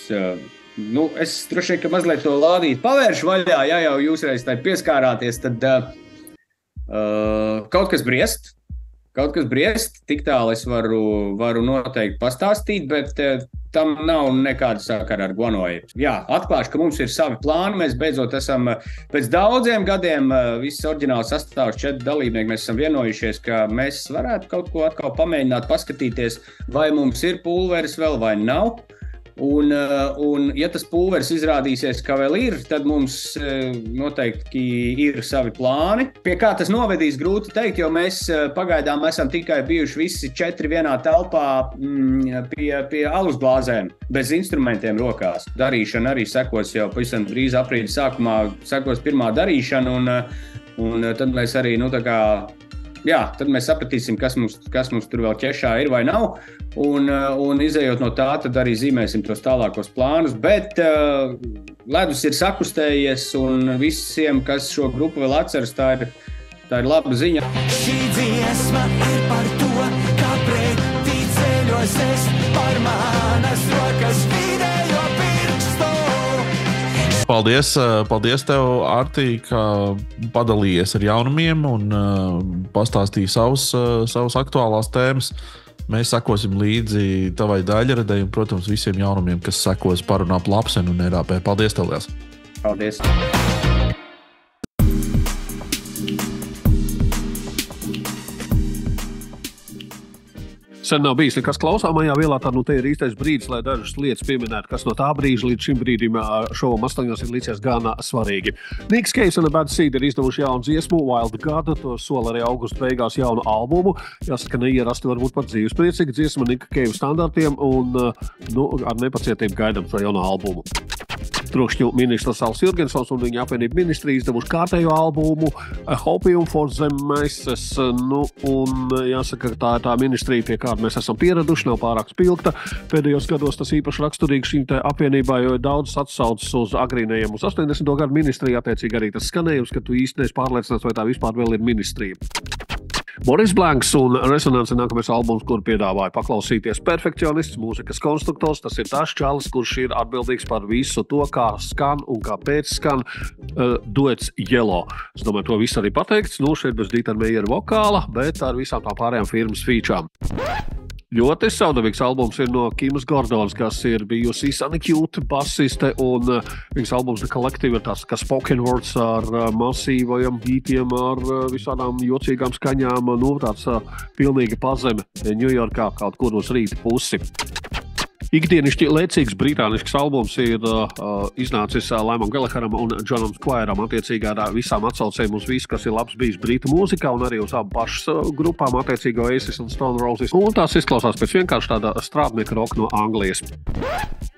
N: Nu, es droši vien, ka mazliet to lādīju pavēršu vaļā, ja jau jūs reiz tai pieskārāties, tad uh, kaut kas briest. Kaut kas briest, tik tālu es varu, varu noteikti pastāstīt, bet uh, tam nav nekāda sakara ar guanoju. Jā, atklāšu, ka mums ir savi plāni. Mēs beidzot esam uh, pēc daudziem gadiem, uh, viss oriģināls sastāvs, četri dalībnieki, mēs esam vienojušies, ka mēs varētu kaut ko atkal pamēģināt, paskatīties, vai mums ir pulveris vēl vai nav. Un, uh, un, ja tas pulveris izrādīsies, ka vēl ir, tad mums uh, noteikti ir savi plāni. Pie kā tas novedīs, grūti pateikt, jo mēs uh, pagaidām esam tikai bijuši visi četri vienā telpā mm, pie, pie alus glāzēm, bez instrumentiem rokās. Darīšana arī sekos jau pavisam drīz aprīļa sākumā, sekos pirmā darīšana, un, un tad mēs arī nu, tā kā jā, tad mēs sapratīsim, kas mums, kas mums tur vēl ķešā ir vai nav. Un, uh, un izējot no tā, tad arī zīmēsim tos tālākos plānus. Bet uh, ledus ir sakustējies, un visiem, kas šo grupu vēl atceras, tā ir, tā ir laba ziņa.
M: Šī dziesma ir par to, kā pretī ceļos es par manas rokas pirkstu.
O: Paldies, eh, paldies tev, Artī, ka padalījies ar jaunumiem un uh, pastāstīji savus, uh, savus aktuālās tēmas. Mēs sekosim līdzi tavai daļradei un, protams, visiem jaunumiem, kas sekos par un ap lapsenu un erāpē. Paldies, tev liels!
N: Paldies!
B: Sen nav bijis nekas klausāmajā vielā, tad nu, te ir īstais brīdis, lai dažas lietas pieminētu, kas no tā brīža līdz šim brīdim šovam astoņos ir līdzies gan svarīgi. Niks Keivs un Bad Seed ir izdevuši jaunu dziesmu, Wild God, to sola arī augusta beigās jaunu albumu. Jāsaka, neierasti varbūt pat dzīvespriecīga dziesma Nika Keiva standartiem un nu, ar nepacietību gaidām šo jauno albumu. Trokšņu ministrs Sals Jurgensons un viņa apvienība ministrija izdevuši kārtējo albumu Hopium for the Masses. Nu, un jāsaka, ka tā ir tā ministrija, pie kāda mēs esam pieraduši, nav pārāk spilgta. Pēdējos gados tas īpaši raksturīgi šīm apvienībā, jo ir daudz atsaucas uz agrīnējiem, uz 80. gadu ministriju. Attiecīgi arī tas skanējums, ka tu īsti neesi pārliecināts, vai tā vispār vēl ir ministrija. Boris Blanks un Resonance ir nākamais albums, kur piedāvāja paklausīties perfekcionists, mūzikas konstruktors. Tas ir tas čalis, kurš ir atbildīgs par visu to, kā skan un kāpēc skan uh, duets Yellow. Es domāju, to viss arī pateikts. Nu, šeit bez Dīta Meijera vokāla, bet ar visām tām pārējām firmas featurām. Ļoti saudabīgs albums ir no Kimas Gordonas, kas ir bijusi Sanikjūta basiste. Un uh, viņas albums The Collective ir tāds kā spoken words ar uh, masīvajiem beatiem, ar uh, visādām jocīgām skaņām. Nu, tāds uh, pilnīgi pazeme Ņujorkā kaut kur uz rīta pusi. Ikdienišķi lecīgs britānisks albums ir uh, iznācis uh, Laimam Gallagheram un Džonam Skvēram. Attiecīgi ar uh, visām atsaucēm uz visu, kas ir labs bijis brītu mūzikā, un arī uz abām pašas uh, grupām, attiecīgi Oasis un Stone Roses. Un tās izklausās pēc vienkārši tāda strādnieka roka no Anglijas.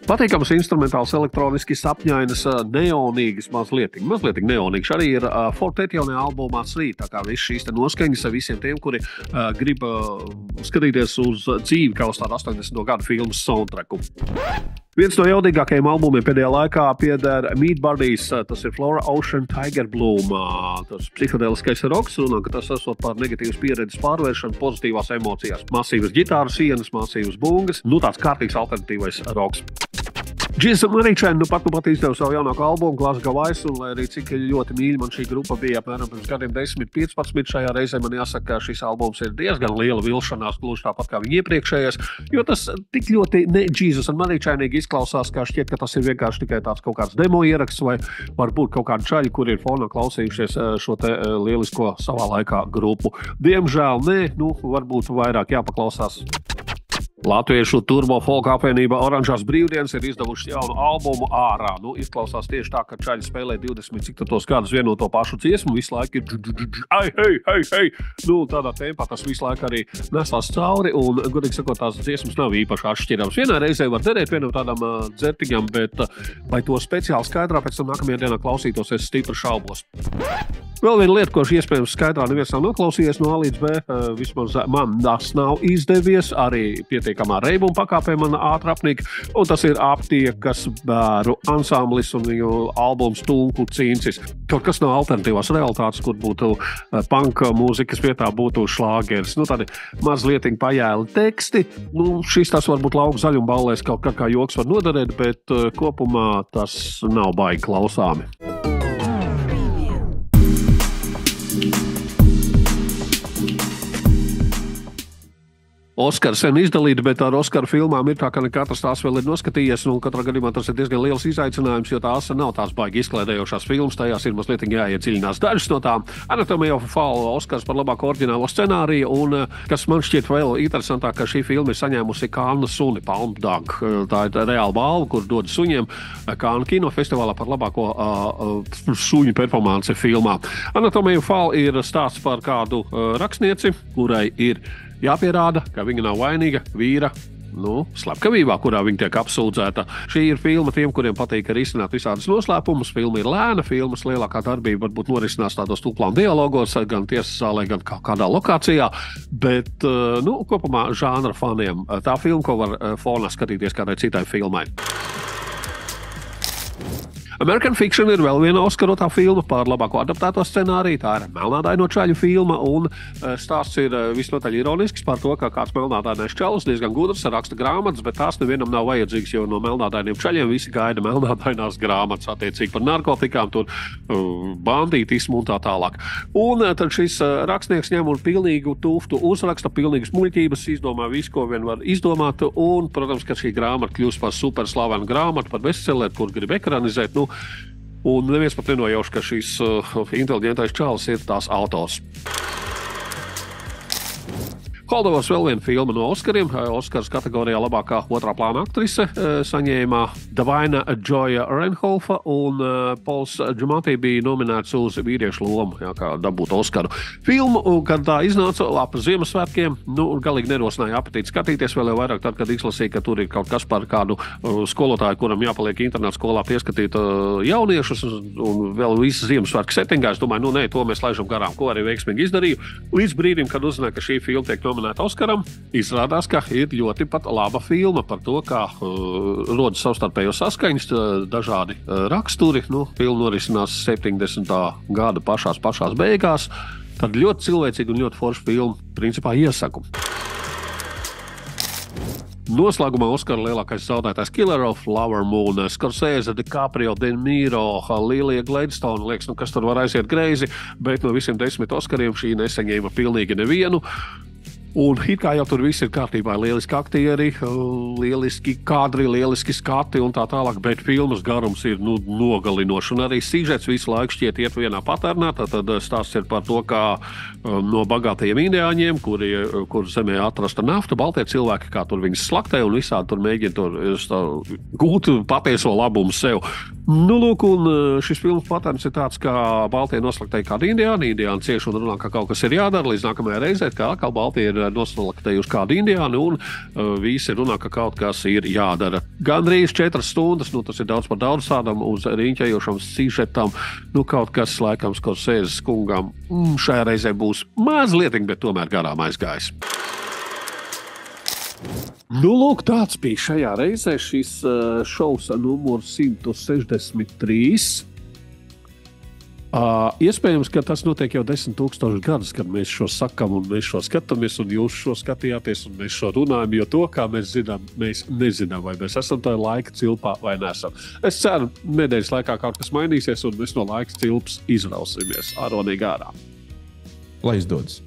B: Patīkams instrumentāls, elektroniski sapņainas, uh, neonīgas, mazliet, mazliet neonīgs. Arī ir uh, Fortet jaunajā albumā Sweet. Tā kā viss šīs noskaņas visiem tiem, kuri uh, grib uh, skatīties uz dzīvi kā uz tādu 80. gadu filmu soundtracku. Viens no jaudīgākajiem albumiem pēdējā laikā pieder Meat Buddies. Tas ir Flora Ocean Tiger Bloom. Tas psihedeliskais roks runā, ka tas esot par negatīvas pieredzes pārvēršanu pozitīvās emocijās. Masīvas ģitāras sienas, masīvas bungas. Nu, tāds kārtīgs alternatīvais roks. Džizam arī šeit nu pat, nu pat izdevusi savu jaunāko albumu, Glasgow Ice, un lai arī cik ļoti mīļa man šī grupa bija apmēram pirms gadiem 10, 15, šajā reizē man jāsaka, ka šis albums ir diezgan liela vilšanās, gluži tāpat kā viņa iepriekšējais, jo tas tik ļoti ne Džizas un manīčainīgi izklausās, kā šķiet, ka tas ir vienkārši tikai tāds kaut kāds demo ieraksts vai varbūt kaut kādi čaļi, kur ir fonā klausījušies eh, šo te eh, lielisko savā laikā grupu. Diemžēl nē, nu varbūt vairāk jāpaklausās. Latviešu turbofolka apvienība Oranžās brīvdienas ir izdevuši jaunu albumu ārā. Nu, izklausās tieši tā, ka čaļi spēlē 20 cik tos gadus vienu to pašu dziesmu. Visu laiku ir ai, hei, hei, hei. Nu, tādā tempā tas visu laiku arī nesās cauri. Un, godīgi sakot, tās dziesmas nav īpaši atšķirāmas. Vienā reizē var derēt vienam tādam uh, dzertiņam, bet uh, vai to speciāli skaidrā pēc tam nākamajā dienā klausītos, es stipri šaubos. Vēl viena lieta, ko iespējams skaidrā neviens nav noklausījies no A līdz B, uh, vismaz man tas nav izdevies. Arī pietiekamā reibuma pakāpē man ātri apnika, un tas ir aptiekas bērnu ansamblis un viņu albums Tunku Cīncis. Kaut kas no alternatīvās realitātes, kur būtu uh, panka mūzikas vietā, būtu šlāgeris. Nu, tādi mazliet pajēli teksti. Nu, šis tas varbūt lauka zaļuma ballēs kaut kā, kā joks var noderēt, bet kopumā tas nav baigi klausāmi. Oskars sen izdalīta, bet ar Oskara filmām ir tā, ka ne katrs tās vēl ir noskatījies. Katrā gadījumā tas ir diezgan liels izaicinājums, jo tās nav tās baigi izklaidējošās filmas. Tajās ir mazliet jāiedziļinās. Dažas no tām anatomija of Fall, Oskars par labāko oriģinālo scenāriju, un kas man šķiet vēl interesantāk, ka šī filma ir saņēmusi Kānu suni Palm Dog. Tā ir reāla balva, kur dod suņiem Kānu kinofestivālā par labāko uh, suņu performanci filmā. Anatomija of Fall ir stāsts par kādu uh, rakstnieci, kurai ir jāpierāda, ka viņa nav vainīga vīra. Nu, slepkavībā, kurā viņa tiek apsūdzēta. Šī ir filma tiem, kuriem patīk arī izsnākt visādus noslēpumus. Filma ir lēna, filmas lielākā darbība varbūt norisinās tādos tuplām dialogos, gan tiesas zālē, gan kā, kādā lokācijā. Bet, nu, kopumā žanra faniem tā filma, ko var fonā skatīties kādai citai filmai. American Fiction ir vēl viena Oskarotā filma par labāko adaptēto scenāriju. Tā ir melnādaino čaļu filma, un uh, stāsts ir uh, visnotaļ ironisks par to, ka kāds melnādainais čalis diezgan gudrs raksta grāmatas, bet tās nevienam nav vajadzīgas, jo no melnādainiem čaļiem visi gaida melnādainās grāmatas attiecīgi par narkotikām, tur uh, bandītismu un tā tālāk. Un tad šis rakstnieks ņem un pilnīgu tuftu uzraksta, pilnīgas muļķības, izdomā visu, ko vien var izdomāt, un, protams, ka šī grāmata kļūst par superslavenu grāmatu, par bestselleru, kur grib ekranizēt. Nu, Un neviens pat nenojauš, ka šis uh, inteliģentais čalis ir tās autors. Holdovas vēl viena filma no Oskariem. Oskars kategorijā labākā otrā plāna aktrise eh, saņēma Davaina Džoja Renholfa, un uh, Pols Džamantī bija nominēts uz vīriešu lomu, jā, kā dabūt Oskaru. Filmu, kad tā iznāca ap Ziemassvētkiem, nu, galīgi nerosināja apetīti skatīties, vēl jau vairāk tad, kad izlasīja, ka tur ir kaut kas par kādu uh, skolotāju, kuram jāpaliek internāta skolā pieskatīt uh, jauniešus, un, un vēl visas Ziemassvētku settingā. Es domāju, nu, nē, to mēs laižam garām, ko arī veiksmīgi izdarīju. Līdz brīdim, kad uzzināju, ka šī filma tiek nominēta Oskaram, izrādās, ka ir ļoti laba filma par to, kā uh, rodas savstarpējo saskaņas, uh, dažādi uh, raksturi. Nu, filma norisinās 70. gada pašās, pašās beigās. Tad ļoti cilvēcīga un ļoti forša filma. Principā iesaku. Noslēgumā Oskara lielākais zaudētājs Killer of Flower Moon, Scorsese, DiCaprio, Denmiro, Līlija Gladstone. Liekas, nu, kas tur var aiziet greizi, bet no visiem desmit Oskariem šī nesaņēma pilnīgi nevienu. Un it kā jau tur viss ir kārtībā, lieliski aktieri, lieliski kadri, lieliski skati un tā tālāk, bet filmas garums ir nu, nogalinošs. Un arī sižets visu laiku šķiet iet vienā patērnā. Tad stāsts ir par to, kā um, no bagātajiem indiāņiem, kuri, kur zemē atrasta nafta, baltie cilvēki, kā tur viņas slaktē un visādi tur mēģina tur tā, gūt patieso labumu sev. Nu, lūk, un šis filmas patērns ir tāds, ka baltie noslaktēji kādu indiāni, indiāni cieši un runā, ka kaut kas ir jādara līdz nākamajai reizei, kā atkal baltie ir nosalaktējuši kādu indiānu, un uh, visi runā, ka kaut kas ir jādara. Gan drīz četras stundas, nu, tas ir daudz par daudz tādam uz rīņķējošam sižetam. Nu, kaut kas, laikam, Skorsēzes kungam mm, šajā reizē būs mazliet, bet tomēr garām aizgājis. Nu, lūk, tāds bija šajā reizē šis uh, šovs numurs 163. Uh, iespējams, ka tas notiek jau desmit tūkstošus gadus, kad mēs šo sakām, un mēs šo skatāmies, un jūs šo skatījāties, un mēs šo runājam. Jo to, kā mēs zinām, mēs nezinām, vai mēs esam tajā laika cilpā vai nesam. Es ceru, ka nedēļas laikā kaut kas mainīsies, un mēs no laika cilpas izrausimies āronīgi ārā.
O: Lai izdodas!